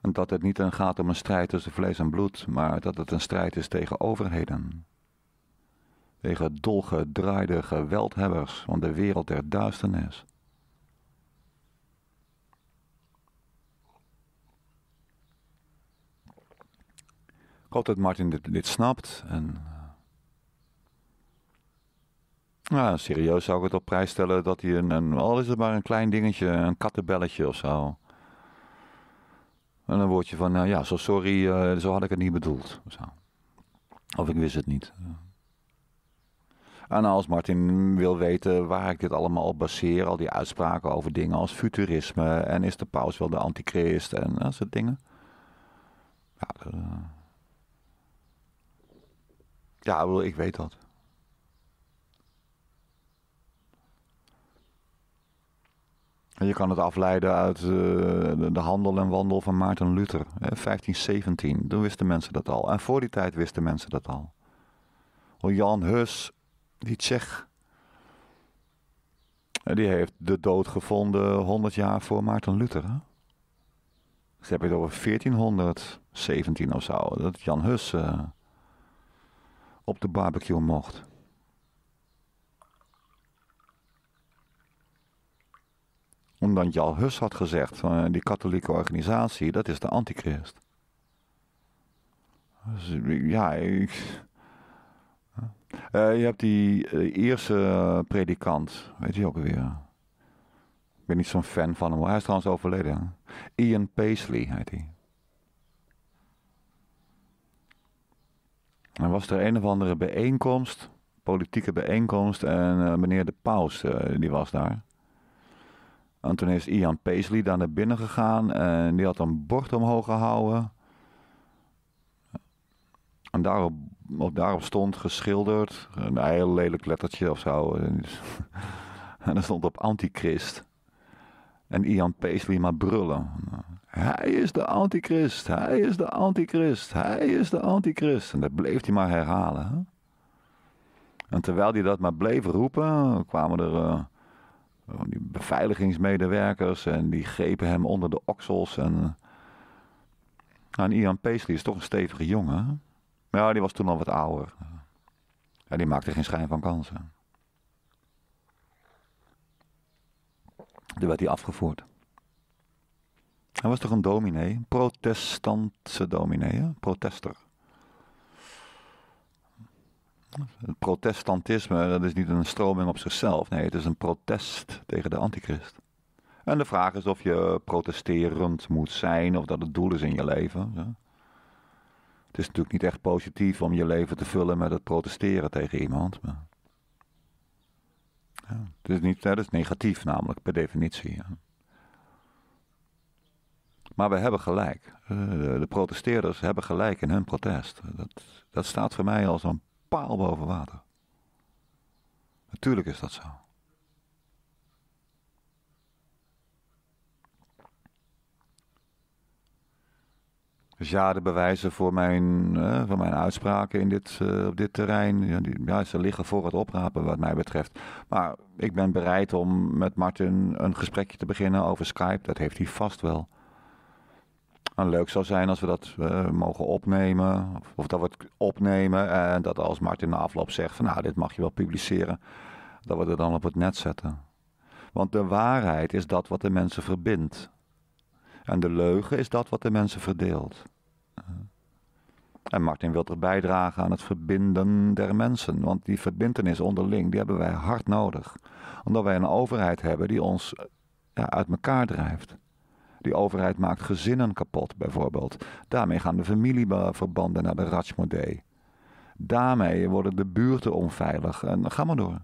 Dat het niet gaat om een strijd tussen vlees en bloed, maar dat het een strijd is tegen overheden. Tegen dolgedraaide geweldhebbers van de wereld der duisternis. Ik hoop dat Martin dit, dit snapt. En, nou, serieus zou ik het op prijs stellen dat hij een, een, al is het maar een klein dingetje, een kattenbelletje of zo. En dan word je van, nou ja, zo sorry, uh, zo had ik het niet bedoeld. Of ik wist het niet. En als Martin wil weten waar ik dit allemaal op baseer, al die uitspraken over dingen als futurisme en is de paus wel de antichrist en dat soort dingen. Ja, uh, ja, ik weet dat. Je kan het afleiden uit uh, de handel en wandel van Maarten Luther. Hè, 1517, toen wisten mensen dat al. En voor die tijd wisten mensen dat al. Jan Hus, die Tsjech, die heeft de dood gevonden 100 jaar voor Maarten Luther. Hè? Dus heb het over 1417 of zo. Dat Jan Hus uh, op de barbecue mocht. Omdat Jal Hus had gezegd van eh, die katholieke organisatie, dat is de antichrist. Dus, ja, ik, uh, je hebt die uh, Ierse predikant, weet je ook weer. Ik ben niet zo'n fan van hem, hij is trouwens overleden. Ian Paisley heet hij. Er was er een of andere bijeenkomst, politieke bijeenkomst, en meneer de paus, die was daar. En toen is Ian Paisley daar naar binnen gegaan en die had een bord omhoog gehouden. En daarop, op, daarop stond geschilderd, een heel lelijk lettertje of zo. En er stond op antichrist. En Ian Paisley maar brullen. Hij is de antichrist, hij is de antichrist, hij is de antichrist. En dat bleef hij maar herhalen. En terwijl hij dat maar bleef roepen, kwamen er... Die beveiligingsmedewerkers en die grepen hem onder de oksels. En, nou, en Ian Paisley is toch een stevige jongen. Maar ja, die was toen al wat ouder. Ja, die maakte geen schijn van kansen. Toen werd hij afgevoerd. Hij was toch een dominee, protestantse dominee, protester. Het protestantisme, dat is niet een stroming op zichzelf. Nee, het is een protest tegen de antichrist. En de vraag is of je protesterend moet zijn of dat het doel is in je leven. Het is natuurlijk niet echt positief om je leven te vullen met het protesteren tegen iemand. Maar ja, het is niet, dat is negatief namelijk, per definitie. Ja. Maar we hebben gelijk. Eh, de protesteerders hebben gelijk in hun protest. Dat, dat staat voor mij als een paal boven water. Natuurlijk is dat zo. Dus ja, de bewijzen voor mijn, eh, voor mijn uitspraken in dit, eh, op dit terrein, ja, die, ja, ze liggen voor het oprapen wat mij betreft. Maar ik ben bereid om met Martin een gesprekje te beginnen over Skype. Dat heeft hij vast wel. En leuk zou zijn als we dat uh, mogen opnemen. Of, dat we het opnemen en dat als Martin na afloop zegt van nou, dit mag je wel publiceren. Dat we het dan op het net zetten. Want de waarheid is dat wat de mensen verbindt. En de leugen is dat wat de mensen verdeelt. En Martin wil er bijdragen aan het verbinden der mensen. Want die verbindenis onderling, die hebben wij hard nodig. Omdat wij een overheid hebben die ons ja, uit elkaar drijft. Die overheid maakt gezinnen kapot, bijvoorbeeld. Daarmee gaan de familieverbanden naar de Rajmodee. Daarmee worden de buurten onveilig. En ga maar door.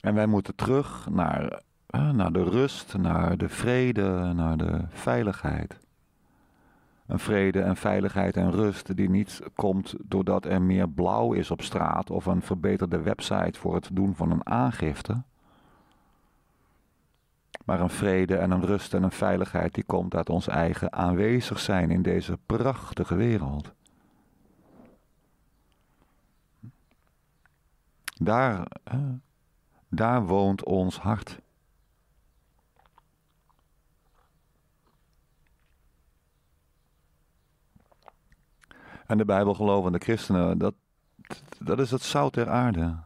En wij moeten terug naar, naar de rust, naar de vrede, naar de veiligheid. Een vrede en veiligheid en rust die niet komt doordat er meer blauw is op straat of een verbeterde website voor het doen van een aangifte. Maar een vrede en een rust en een veiligheid die komt uit ons eigen aanwezig zijn in deze prachtige wereld. Daar, daar woont ons hart. En de Bijbelgelovende christenen, dat, dat is het zout der aarde.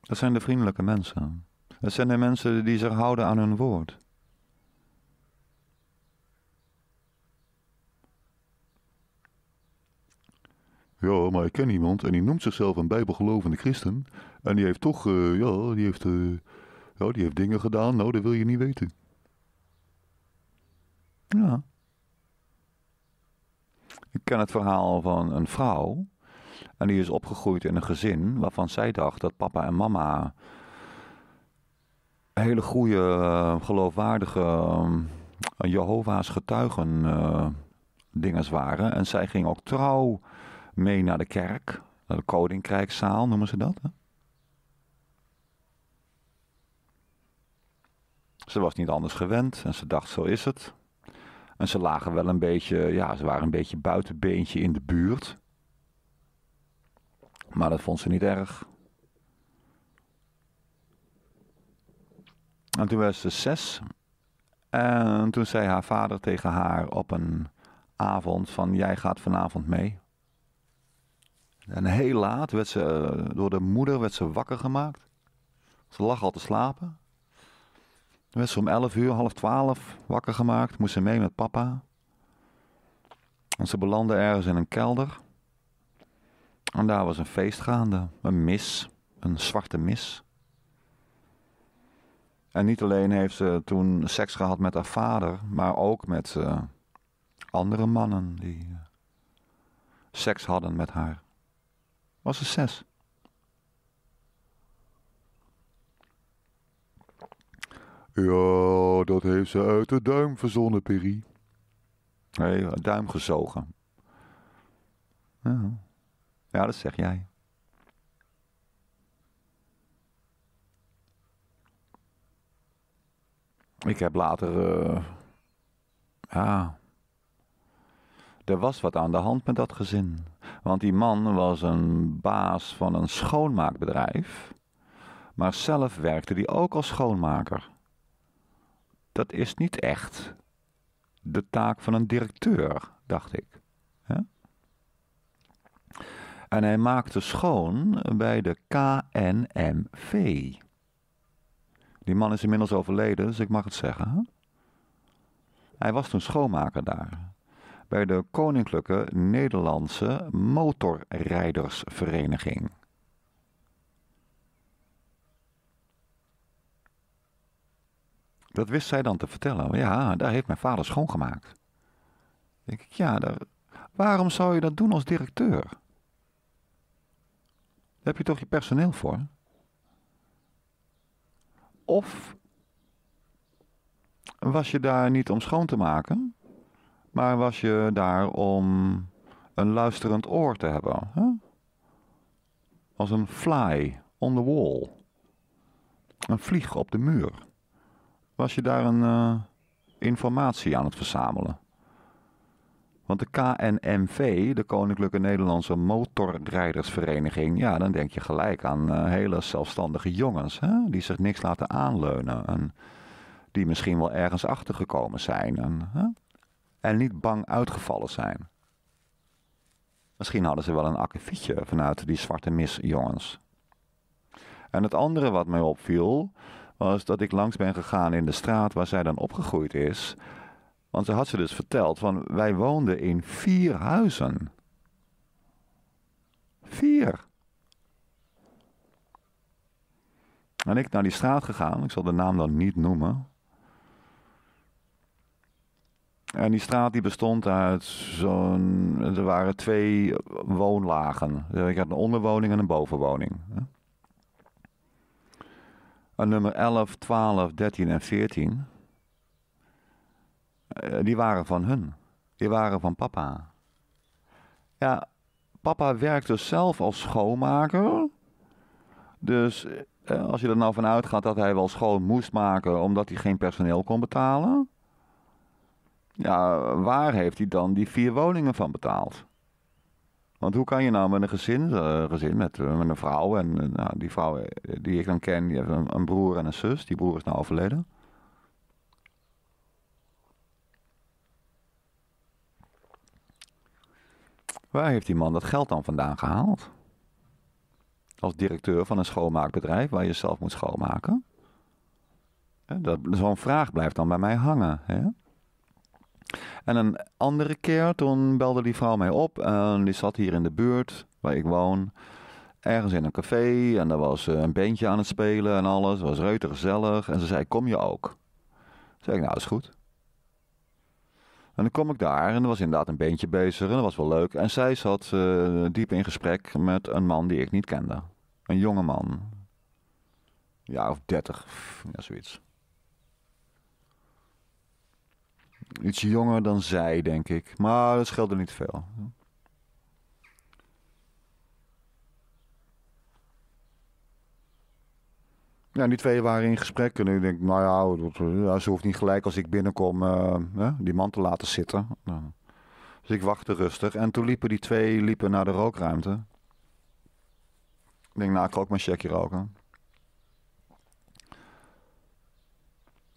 Dat zijn de vriendelijke mensen. Dat zijn de mensen die zich houden aan hun woord. Ja, maar ik ken iemand en die noemt zichzelf een bijbelgelovende christen. En die heeft toch, uh, ja, die heeft, uh, ja, die heeft dingen gedaan. Nou, dat wil je niet weten. Ja. Ik ken het verhaal van een vrouw. En die is opgegroeid in een gezin waarvan zij dacht dat papa en mama hele goede, uh, geloofwaardige Jehovah's getuigen uh, dinges waren. En zij ging ook trouw mee naar de kerk, naar de koninkrijkszaal noemen ze dat. Hè? Ze was niet anders gewend en ze dacht zo is het. En ze lagen wel een beetje, ja, ze waren een beetje buitenbeentje in de buurt. Maar dat vond ze niet erg. En toen was ze zes. En toen zei haar vader tegen haar op een avond van jij gaat vanavond mee. En heel laat werd ze eh, door de moeder werd ze wakker gemaakt. Ze lag al te slapen. Toen werd ze om 11 uur, half 12 wakker gemaakt. Moest ze mee met papa. En ze belandde ergens in een kelder. En daar was een feest gaande. Een mis. Een zwarte mis. En niet alleen heeft ze toen seks gehad met haar vader, maar ook met uh, andere mannen die uh, seks hadden met haar. Was ze zes. Ja, dat heeft ze uit de duim verzonnen, Perry. Nee, duim gezogen. Ja. dat zeg jij. Ik heb later. Uh, ja. Er was wat aan de hand met dat gezin. Want die man was een baas van een schoonmaakbedrijf. Maar zelf werkte hij ook als schoonmaker dat is niet echt de taak van een directeur, dacht ik. En hij maakte schoon bij de KNMV. Die man is inmiddels overleden, dus ik mag het zeggen. Hij was toen schoonmaker daar. Bij de Koninklijke Nederlandse Motorrijdersvereniging. Dat wist zij dan te vertellen. Ja, daar heeft mijn vader schoongemaakt. Dan denk ik, ja, daar, waarom zou je dat doen als directeur? Daar heb je toch je personeel voor? Of was je daar niet om schoon te maken, maar was je daar om een luisterend oor te hebben. Hè? Als een fly on the wall. Een vlieg op de muur. Was je daar een uh, informatie aan het verzamelen? Want de KNMV, de Koninklijke Nederlandse Motorrijdersvereniging, ja, dan denk je gelijk aan uh, hele zelfstandige jongens, hè? die zich niks laten aanleunen en die misschien wel ergens achtergekomen zijn en, hè? en niet bang uitgevallen zijn. Misschien hadden ze wel een akkefietje vanuit die zwarte misjongens. En het andere wat mij opviel, was dat ik langs ben gegaan in de straat waar zij dan opgegroeid is. Want ze had ze dus verteld van wij woonden in vier huizen. Vier. En ik naar die straat gegaan, ik zal de naam dan niet noemen. En die straat die bestond uit zo'n. Er waren twee woonlagen. Ik had een onderwoning en een bovenwoning. Nummer 11, 12, 13 en 14. Eh, die waren van hun. Die waren van papa. Ja, papa werkte zelf als schoonmaker. Dus eh, als je er nou van uitgaat dat hij wel schoon moest maken omdat hij geen personeel kon betalen. Ja, waar heeft hij dan die vier woningen van betaald? Want hoe kan je nou met een gezin, uh, gezin met, uh, met een vrouw en uh, nou, die vrouw die ik dan ken, die heeft een, een, broer en een zus. Die broer is nou overleden. Waar heeft die man dat geld dan vandaan gehaald? Als directeur van een schoonmaakbedrijf waar je zelf moet schoonmaken. Zo'n vraag blijft dan bij mij hangen. Hè? En een andere keer, toen belde die vrouw mij op. En die zat hier in de buurt, waar ik woon. Ergens in een café. En daar was eh, een beentje aan het spelen en alles. Het was reuter gezellig. En ze zei, kom je ook? Toen zei ik, nou, is goed. En dan kom ik daar en er was inderdaad een beentje bezig en dat was wel leuk. En zij zat uh, diep in gesprek met een man die ik niet kende. Een jonge man. Ja, of dertig, ja, zoiets. Iets jonger dan zij, denk ik. Maar dat scheelde niet veel. Ja, die twee waren in gesprek en ik denk, nou ja, ze hoeft niet gelijk als ik binnenkom uh, die man te laten zitten. Nou, dus ik wachtte rustig en toen liepen die twee liepen naar de rookruimte. Ik denk, nou, ik ga ook mijn checkje roken.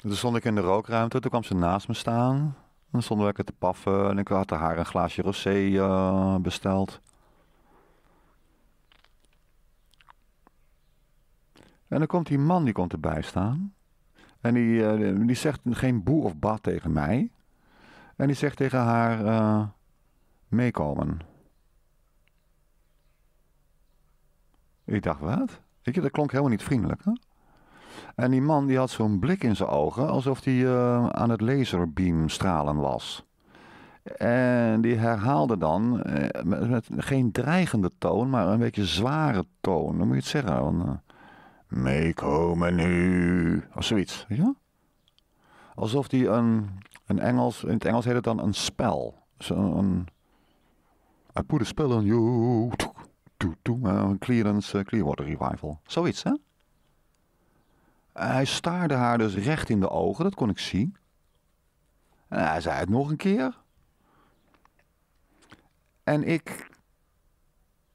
Toen stond ik in de rookruimte, toen kwam ze naast me staan. En dan stonden we lekker te paffen en ik had haar een glaasje rosé uh, besteld. En dan komt die man, die komt erbij staan. En die, uh, die zegt geen boe of bad tegen mij. En die zegt tegen haar, uh, meekomen. Ik dacht, wat? Je, dat klonk helemaal niet vriendelijk, hè? En die man die had zo'n blik in zijn ogen, alsof hij uh, aan het laserbeamstralen was. En die herhaalde dan, uh, met, geen dreigende toon, maar een beetje zware toon. Dan moet je het zeggen. Van, uh, meekomen nu. Of zoiets. Ja? Alsof hij een, een Engels, in het Engels heet het dan een spel. Zo een, I put a spell on you. Een clearance, Clearwater Revival. Zoiets, hè? Hij staarde haar dus recht in de ogen, dat kon ik zien. En hij zei het nog een keer. En ik.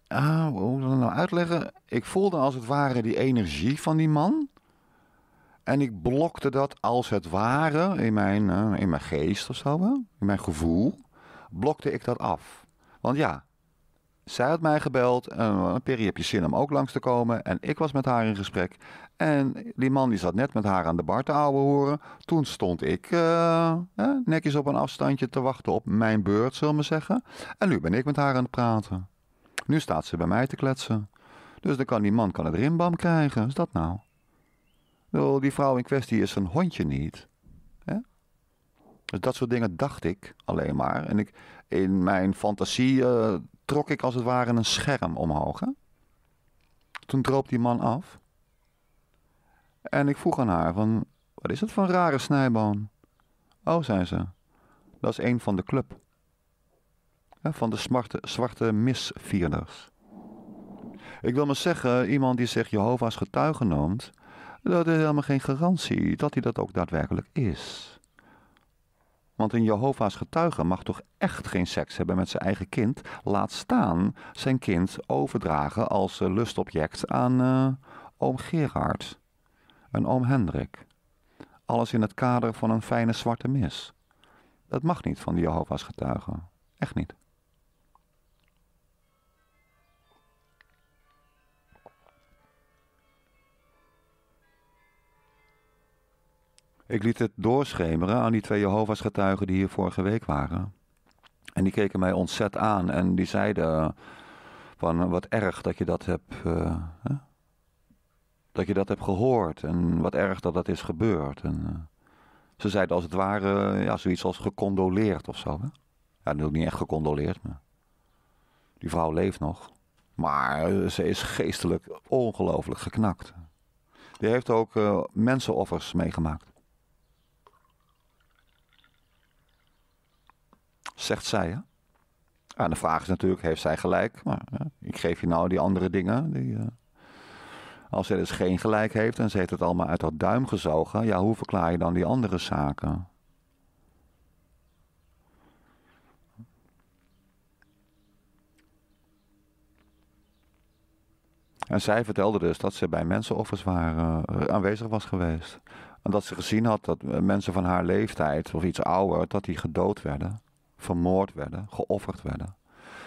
Ah, hoe moet ik dat nou uitleggen? Ik voelde als het ware die energie van die man. En ik blokte dat als het ware in mijn, uh, in mijn geest of zo, in mijn gevoel. Blokte ik dat af. Want ja, zij had mij gebeld. Uh, Perry, heb je zin om ook langs te komen? En ik was met haar in gesprek. En die man die zat net met haar aan de bar te ouwe horen. Toen stond ik uh, eh, netjes op een afstandje te wachten op mijn beurt, zullen we zeggen. En nu ben ik met haar aan het praten. Nu staat ze bij mij te kletsen. Dus dan kan die man kan het rimbam krijgen. Is dat nou? Die vrouw in kwestie is een hondje niet. Dus dat soort dingen dacht ik alleen maar. En ik, in mijn fantasie uh, trok ik als het ware een scherm omhoog. Toen droop die man af. En ik vroeg aan haar van, wat is het voor een rare snijboon? Oh, zei ze, dat is een van de club. van de zwarte, zwarte misvierders. Ik wil maar zeggen, iemand die zich Jehovah's getuige noemt, dat is helemaal geen garantie dat hij dat ook daadwerkelijk is. Want een Jehovah's getuige mag toch echt geen seks hebben met zijn eigen kind, laat staan zijn kind overdragen als lustobject aan uh, oom Gerard en oom Hendrik. Alles in het kader van een fijne zwarte mis. Dat mag niet van de Jehovah's getuigen. Echt niet. Ik liet het doorschemeren aan die twee Jehovah's getuigen die hier vorige week waren. En die keken mij ontzet aan en die zeiden van wat erg dat je dat hebt, uh, dat je dat hebt gehoord en wat erg dat dat is gebeurd. En, uh, ze zeiden als het ware ja, zoiets als gecondoleerd of zo. Hè? Ja, natuurlijk niet echt gecondoleerd, maar die vrouw leeft nog. Maar ze is geestelijk ongelooflijk geknakt. Die heeft ook mensenoffers meegemaakt. Zegt zij. Hè? En de vraag is natuurlijk, heeft zij gelijk? Maar ik geef je nou die andere dingen. Die, uh, als zij dus geen gelijk heeft en ze heeft het allemaal uit haar duim gezogen, ja, hoe verklaar je dan die andere zaken? En zij vertelde dus dat ze bij mensenoffers waren, uh, aanwezig was geweest. En dat ze gezien had dat mensen van haar leeftijd of iets ouder, dat die gedood werden vermoord werden, geofferd werden.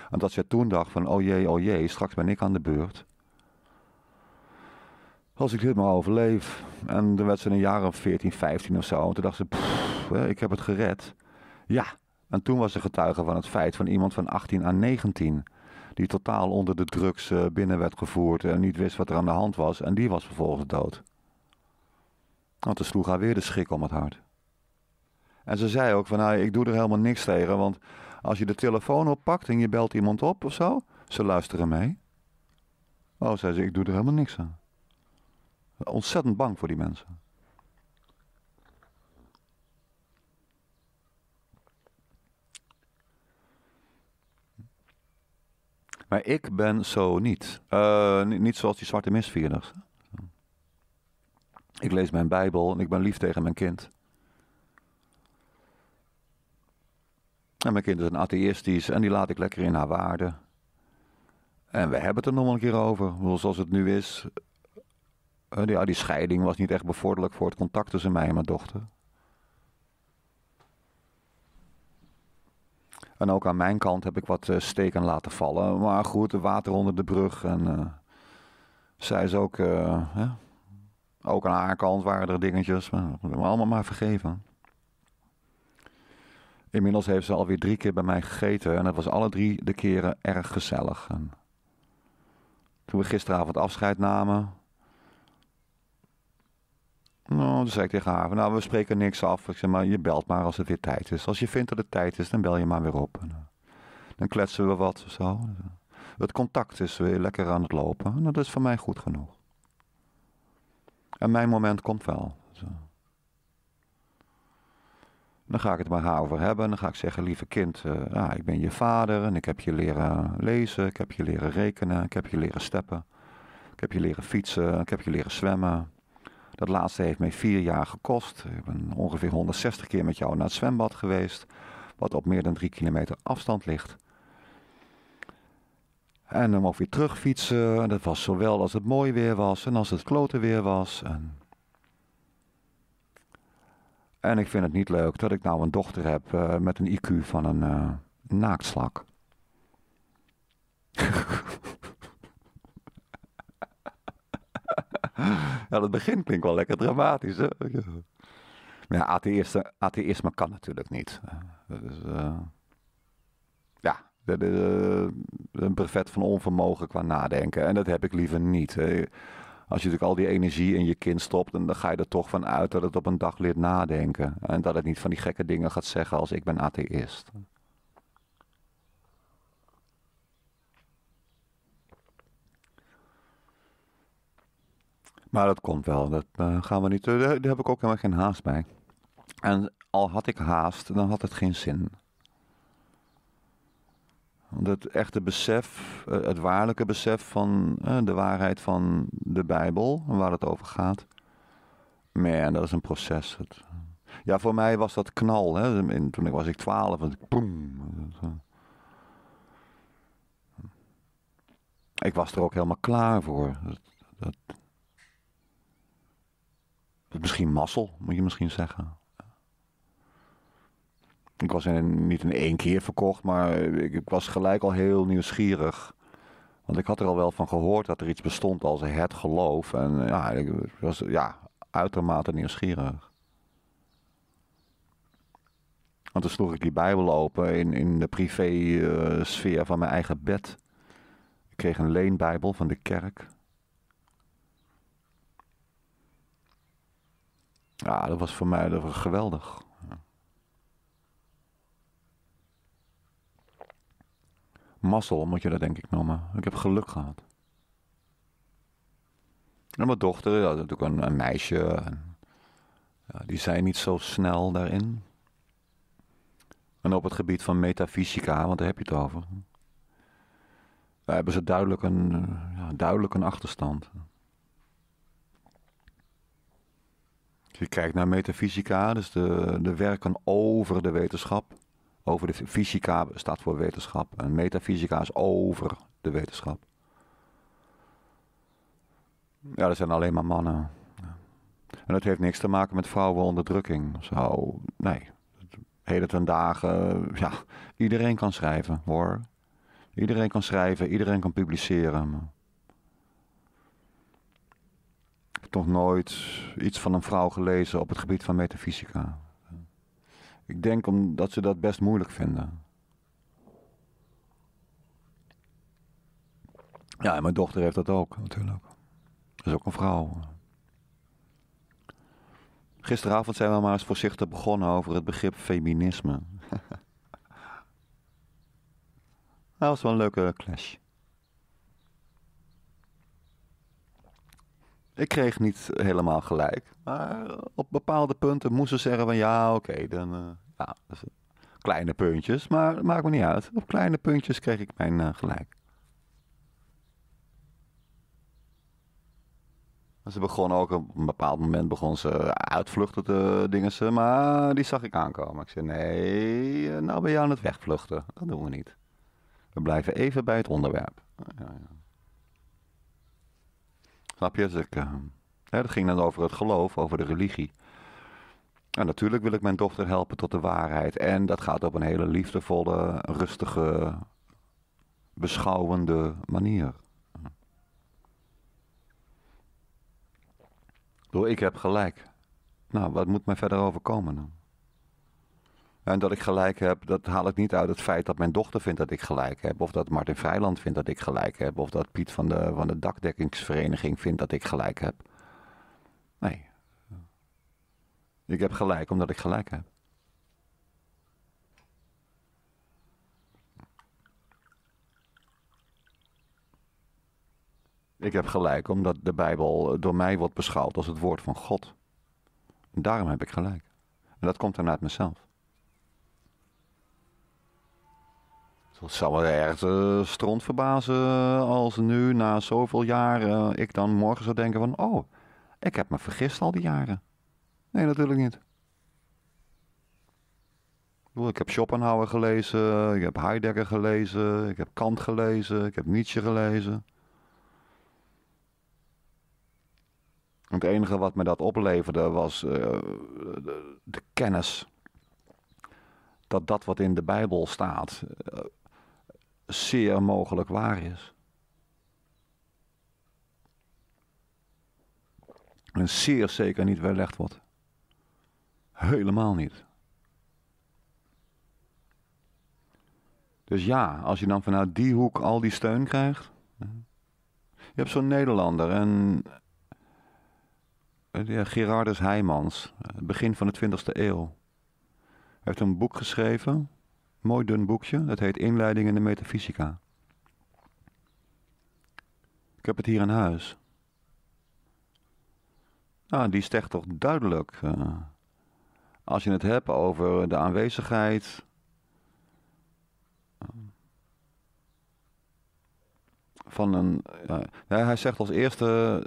En dat ze toen dacht van, oh jee, oh jee, straks ben ik aan de beurt. Als ik dit maar overleef. En dan werd ze een jaar of 14, 15 of zo. En toen dacht ze, pff, ik heb het gered. Ja, en toen was ze getuige van het feit van iemand van 18 à 19. Die totaal onder de drugs eh, binnen werd gevoerd en niet wist wat er aan de hand was. En die was vervolgens dood. Want toen sloeg haar weer de schrik om het hart. En ze zei ook van, nou, ik doe er helemaal niks tegen, want als je de telefoon oppakt en je belt iemand op of zo, ze luisteren mee. Oh, zei ze, ik doe er helemaal niks aan. Ontzettend bang voor die mensen. Maar ik ben zo niet. Uh, niet zoals die zwarte misvierders. Ik lees mijn Bijbel en ik ben lief tegen mijn kind. En mijn kinderen zijn atheïstisch en die laat ik lekker in haar waarde. En we hebben het er nog een keer over. Zoals het nu is. Ja, eh, die scheiding was niet echt bevorderlijk voor het contact tussen mij en mijn dochter. En ook aan mijn kant heb ik wat uh, steken laten vallen. Maar goed, water onder de brug. En uh, zij is ook, uh, ook aan haar kant waren er dingetjes. Maar we hebben allemaal maar vergeven. Inmiddels heeft ze alweer drie keer bij mij gegeten en dat was alle drie de keren erg gezellig. En toen we gisteravond afscheid namen, nou, toen zei ik tegen haar, nou we spreken niks af. Ik zei maar, je belt maar als het weer tijd is. Als je vindt dat het tijd is, dan bel je maar weer op. En, uh, dan kletsen we wat of zo. Het contact is weer lekker aan het lopen. En dat is voor mij goed genoeg. En mijn moment komt wel. Zo. Dan ga ik het maar haar over hebben. Dan ga ik zeggen, lieve kind, uh, ik ben je vader en ik heb je leren lezen, ik heb je leren rekenen, ik heb je leren steppen. Ik heb je leren fietsen, ik heb je leren zwemmen. Dat laatste heeft mij vier jaar gekost. Ik ben ongeveer 160 keer met jou naar het zwembad geweest, wat op meer dan drie kilometer afstand ligt. En dan ook weer terugfietsen. Dat was zowel als het mooi weer was en als het klote weer was. En en ik vind het niet leuk dat ik nou een dochter heb uh, met een IQ van een uh, naaktslak. ja, dat begin klinkt wel lekker dramatisch. Hè? Maar ja, atheïsme, atheïsme kan natuurlijk niet. Dus, uh, ja, dat is een brevet van onvermogen qua nadenken. En dat heb ik liever niet. Als je natuurlijk al die energie in je kind stopt, dan ga je er toch van uit dat het op een dag leert nadenken. En dat het niet van die gekke dingen gaat zeggen als ik ben atheïst. Maar dat komt wel. Dat uh, gaan we niet. Uh, daar heb ik ook helemaal geen haast bij. En al had ik haast, dan had het geen zin. Het echte besef, eh, het waarlijke besef van eh, de waarheid van de Bijbel, en waar het over gaat. Man, dat is een proces. Het, ja, voor mij was dat knal. Hè. Toen ik was ik twaalf, boem. Ik was er ook helemaal klaar voor. Dat, dat misschien mazzel, moet je misschien zeggen. Ik was in, niet in één keer verkocht, maar ik, ik, was gelijk al heel nieuwsgierig. Want ik had er al wel van gehoord dat er iets bestond als het geloof. En ja, ik was ja, uitermate nieuwsgierig. Want toen sloeg ik die Bijbel open in, in de privé-sfeer uh, van mijn eigen bed. Ik kreeg een leenbijbel van de kerk. Ja, dat was voor mij dat geweldig. Mazzel moet je dat denk ik noemen. Ik heb geluk gehad. En mijn dochter, ja, natuurlijk een, meisje. Ja, die zijn niet zo snel daarin. En op het gebied van metafysica, want daar heb je het over. Daar hebben ze duidelijk een, ja, duidelijk een achterstand. Als je kijkt naar metafysica, dus de, de werken over de wetenschap. Over de fysica staat voor wetenschap. En metafysica is over de wetenschap. Ja, dat zijn alleen maar mannen. En dat heeft niks te maken met vrouwenonderdrukking. Zo, nee. Heden ten dagen, ja, iedereen kan schrijven hoor. Iedereen kan schrijven, iedereen kan publiceren. Ik heb nog nooit iets van een vrouw gelezen op het gebied van metafysica. Ik denk omdat ze dat best moeilijk vinden. Ja, en mijn dochter heeft dat ook natuurlijk. Dat is ook een vrouw. Gisteravond zijn we maar eens voorzichtig begonnen over het begrip feminisme. dat was wel een leuke clash. Ik kreeg niet helemaal gelijk. Maar op bepaalde punten moesten ze zeggen van ja, oké, dan... Uh, ja, kleine puntjes, maar het maakt me niet uit. Op kleine puntjes kreeg ik mijn uh, gelijk. Ze begon ook op een bepaald moment begon ze uitvluchten te dingen maar die zag ik aankomen. Ik zei nee, eh, nou ben je aan het wegvluchten. Dat doen we niet. We blijven even bij het onderwerp. Ja, ja. Snap je? Dus ik, uh, hè, dat ging dan over het geloof, over de religie. En natuurlijk wil ik mijn dochter helpen tot de waarheid. En dat gaat op een hele liefdevolle, rustige, beschouwende manier. Door ik heb gelijk. Nou, wat moet mij verder overkomen dan? En dat ik gelijk heb, dat haal ik niet uit het feit dat mijn dochter vindt dat ik gelijk heb. Of dat Martin Vrijland vindt dat ik gelijk heb. Of dat Piet van de, van de dakdekkingsvereniging vindt dat ik gelijk heb. Nee. Ik heb gelijk omdat ik gelijk heb. Ik heb gelijk omdat de Bijbel door mij wordt beschouwd als het woord van God. En daarom heb ik gelijk. En dat komt dan uit mezelf. Het zou me ergens uh, stront verbazen als nu, na zoveel jaren, ik dan morgen zou denken van... Oh, ik heb me vergist al die jaren. Nee, natuurlijk niet. Ik heb Schopenhauer gelezen, ik heb Heidegger gelezen, ik heb Kant gelezen, ik heb Nietzsche gelezen. Het enige wat me dat opleverde was uh, de, de, kennis dat dat wat in de Bijbel staat uh, zeer mogelijk waar is. En zeer zeker niet weerlegd wordt. Helemaal niet. Dus ja, als je dan vanuit die hoek al die steun krijgt. Je hebt zo'n Nederlander en ja, Gerardus Heijmans, begin van de 20e eeuw. Hij heeft een boek geschreven, mooi dun boekje, dat heet Inleiding in de Metafysica. Ik heb het hier in huis. Nou, die zegt toch duidelijk, uh, als je het hebt over de aanwezigheid van een. Uh, hij zegt als eerste: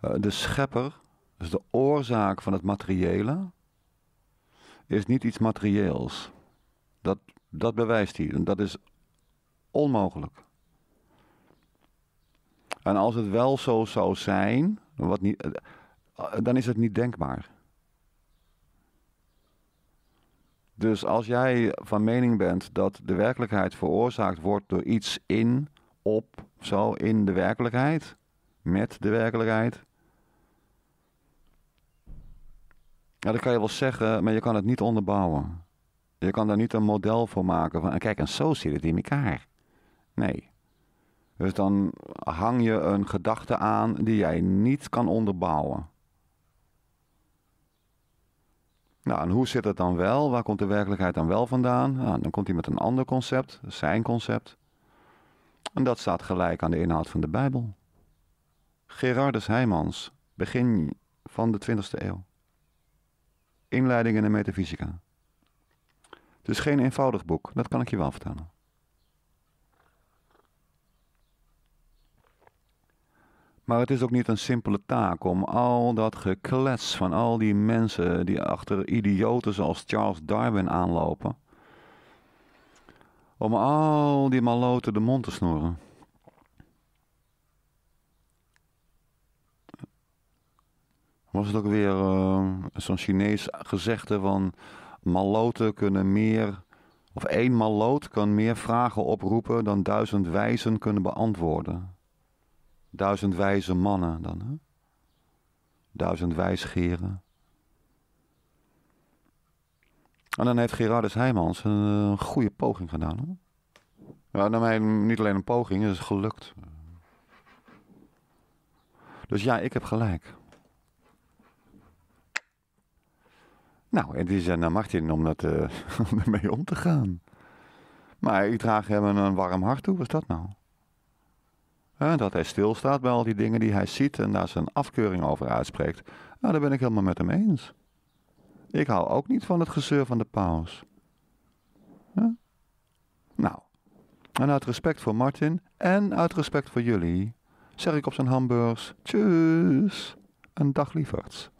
uh, de schepper, dus de oorzaak van het materiële, is niet iets materieels. Dat, dat bewijst hij. Dat is onmogelijk. En als het wel zo zou zijn, wat niet, dan is het niet denkbaar. Dus als jij van mening bent dat de werkelijkheid veroorzaakt wordt door iets in, op, zo in de werkelijkheid, met de werkelijkheid. Ja, dat kan je wel zeggen, maar je kan het niet onderbouwen. Je kan daar niet een model voor maken van, kijk, en zo zit het in elkaar. Nee. Dus dan hang je een gedachte aan die jij niet kan onderbouwen. Nou, en hoe zit het dan wel? Waar komt de werkelijkheid dan wel vandaan? Nou, dan komt hij met een ander concept, zijn concept. En dat staat gelijk aan de inhoud van de Bijbel. Gerardus Heijmans, begin van de 20e eeuw. Inleiding in de metafysica. Het is geen eenvoudig boek, dat kan ik je wel vertellen. Maar het is ook niet een simpele taak om al dat geklets van al die mensen die achter idioten zoals Charles Darwin aanlopen, om al die maloten de mond te snoeren. Was het ook weer uh, zo'n Chinees gezegde van maloten kunnen meer, of één maloot kan meer vragen oproepen dan duizend wijzen kunnen beantwoorden. Duizend wijze mannen dan, hè? Duizend wijsgeren. En dan heeft Gerardus Heijmans een, goede poging gedaan. Hè? Naar mij niet alleen een poging, het is gelukt. Dus ja, ik heb gelijk. Nou, en die zei naar Martin om, dat, uh, om ermee om te gaan. Maar ik draag hem een warm hart toe, wat is dat nou? dat hij stilstaat bij al die dingen die hij ziet en daar zijn afkeuring over uitspreekt. Nou, daar ben ik helemaal met hem eens. Ik hou ook niet van het gezeur van de paus. Nou, en uit respect voor Martin en uit respect voor jullie zeg ik op zijn hamburgers: Tjus, een dag lieverds.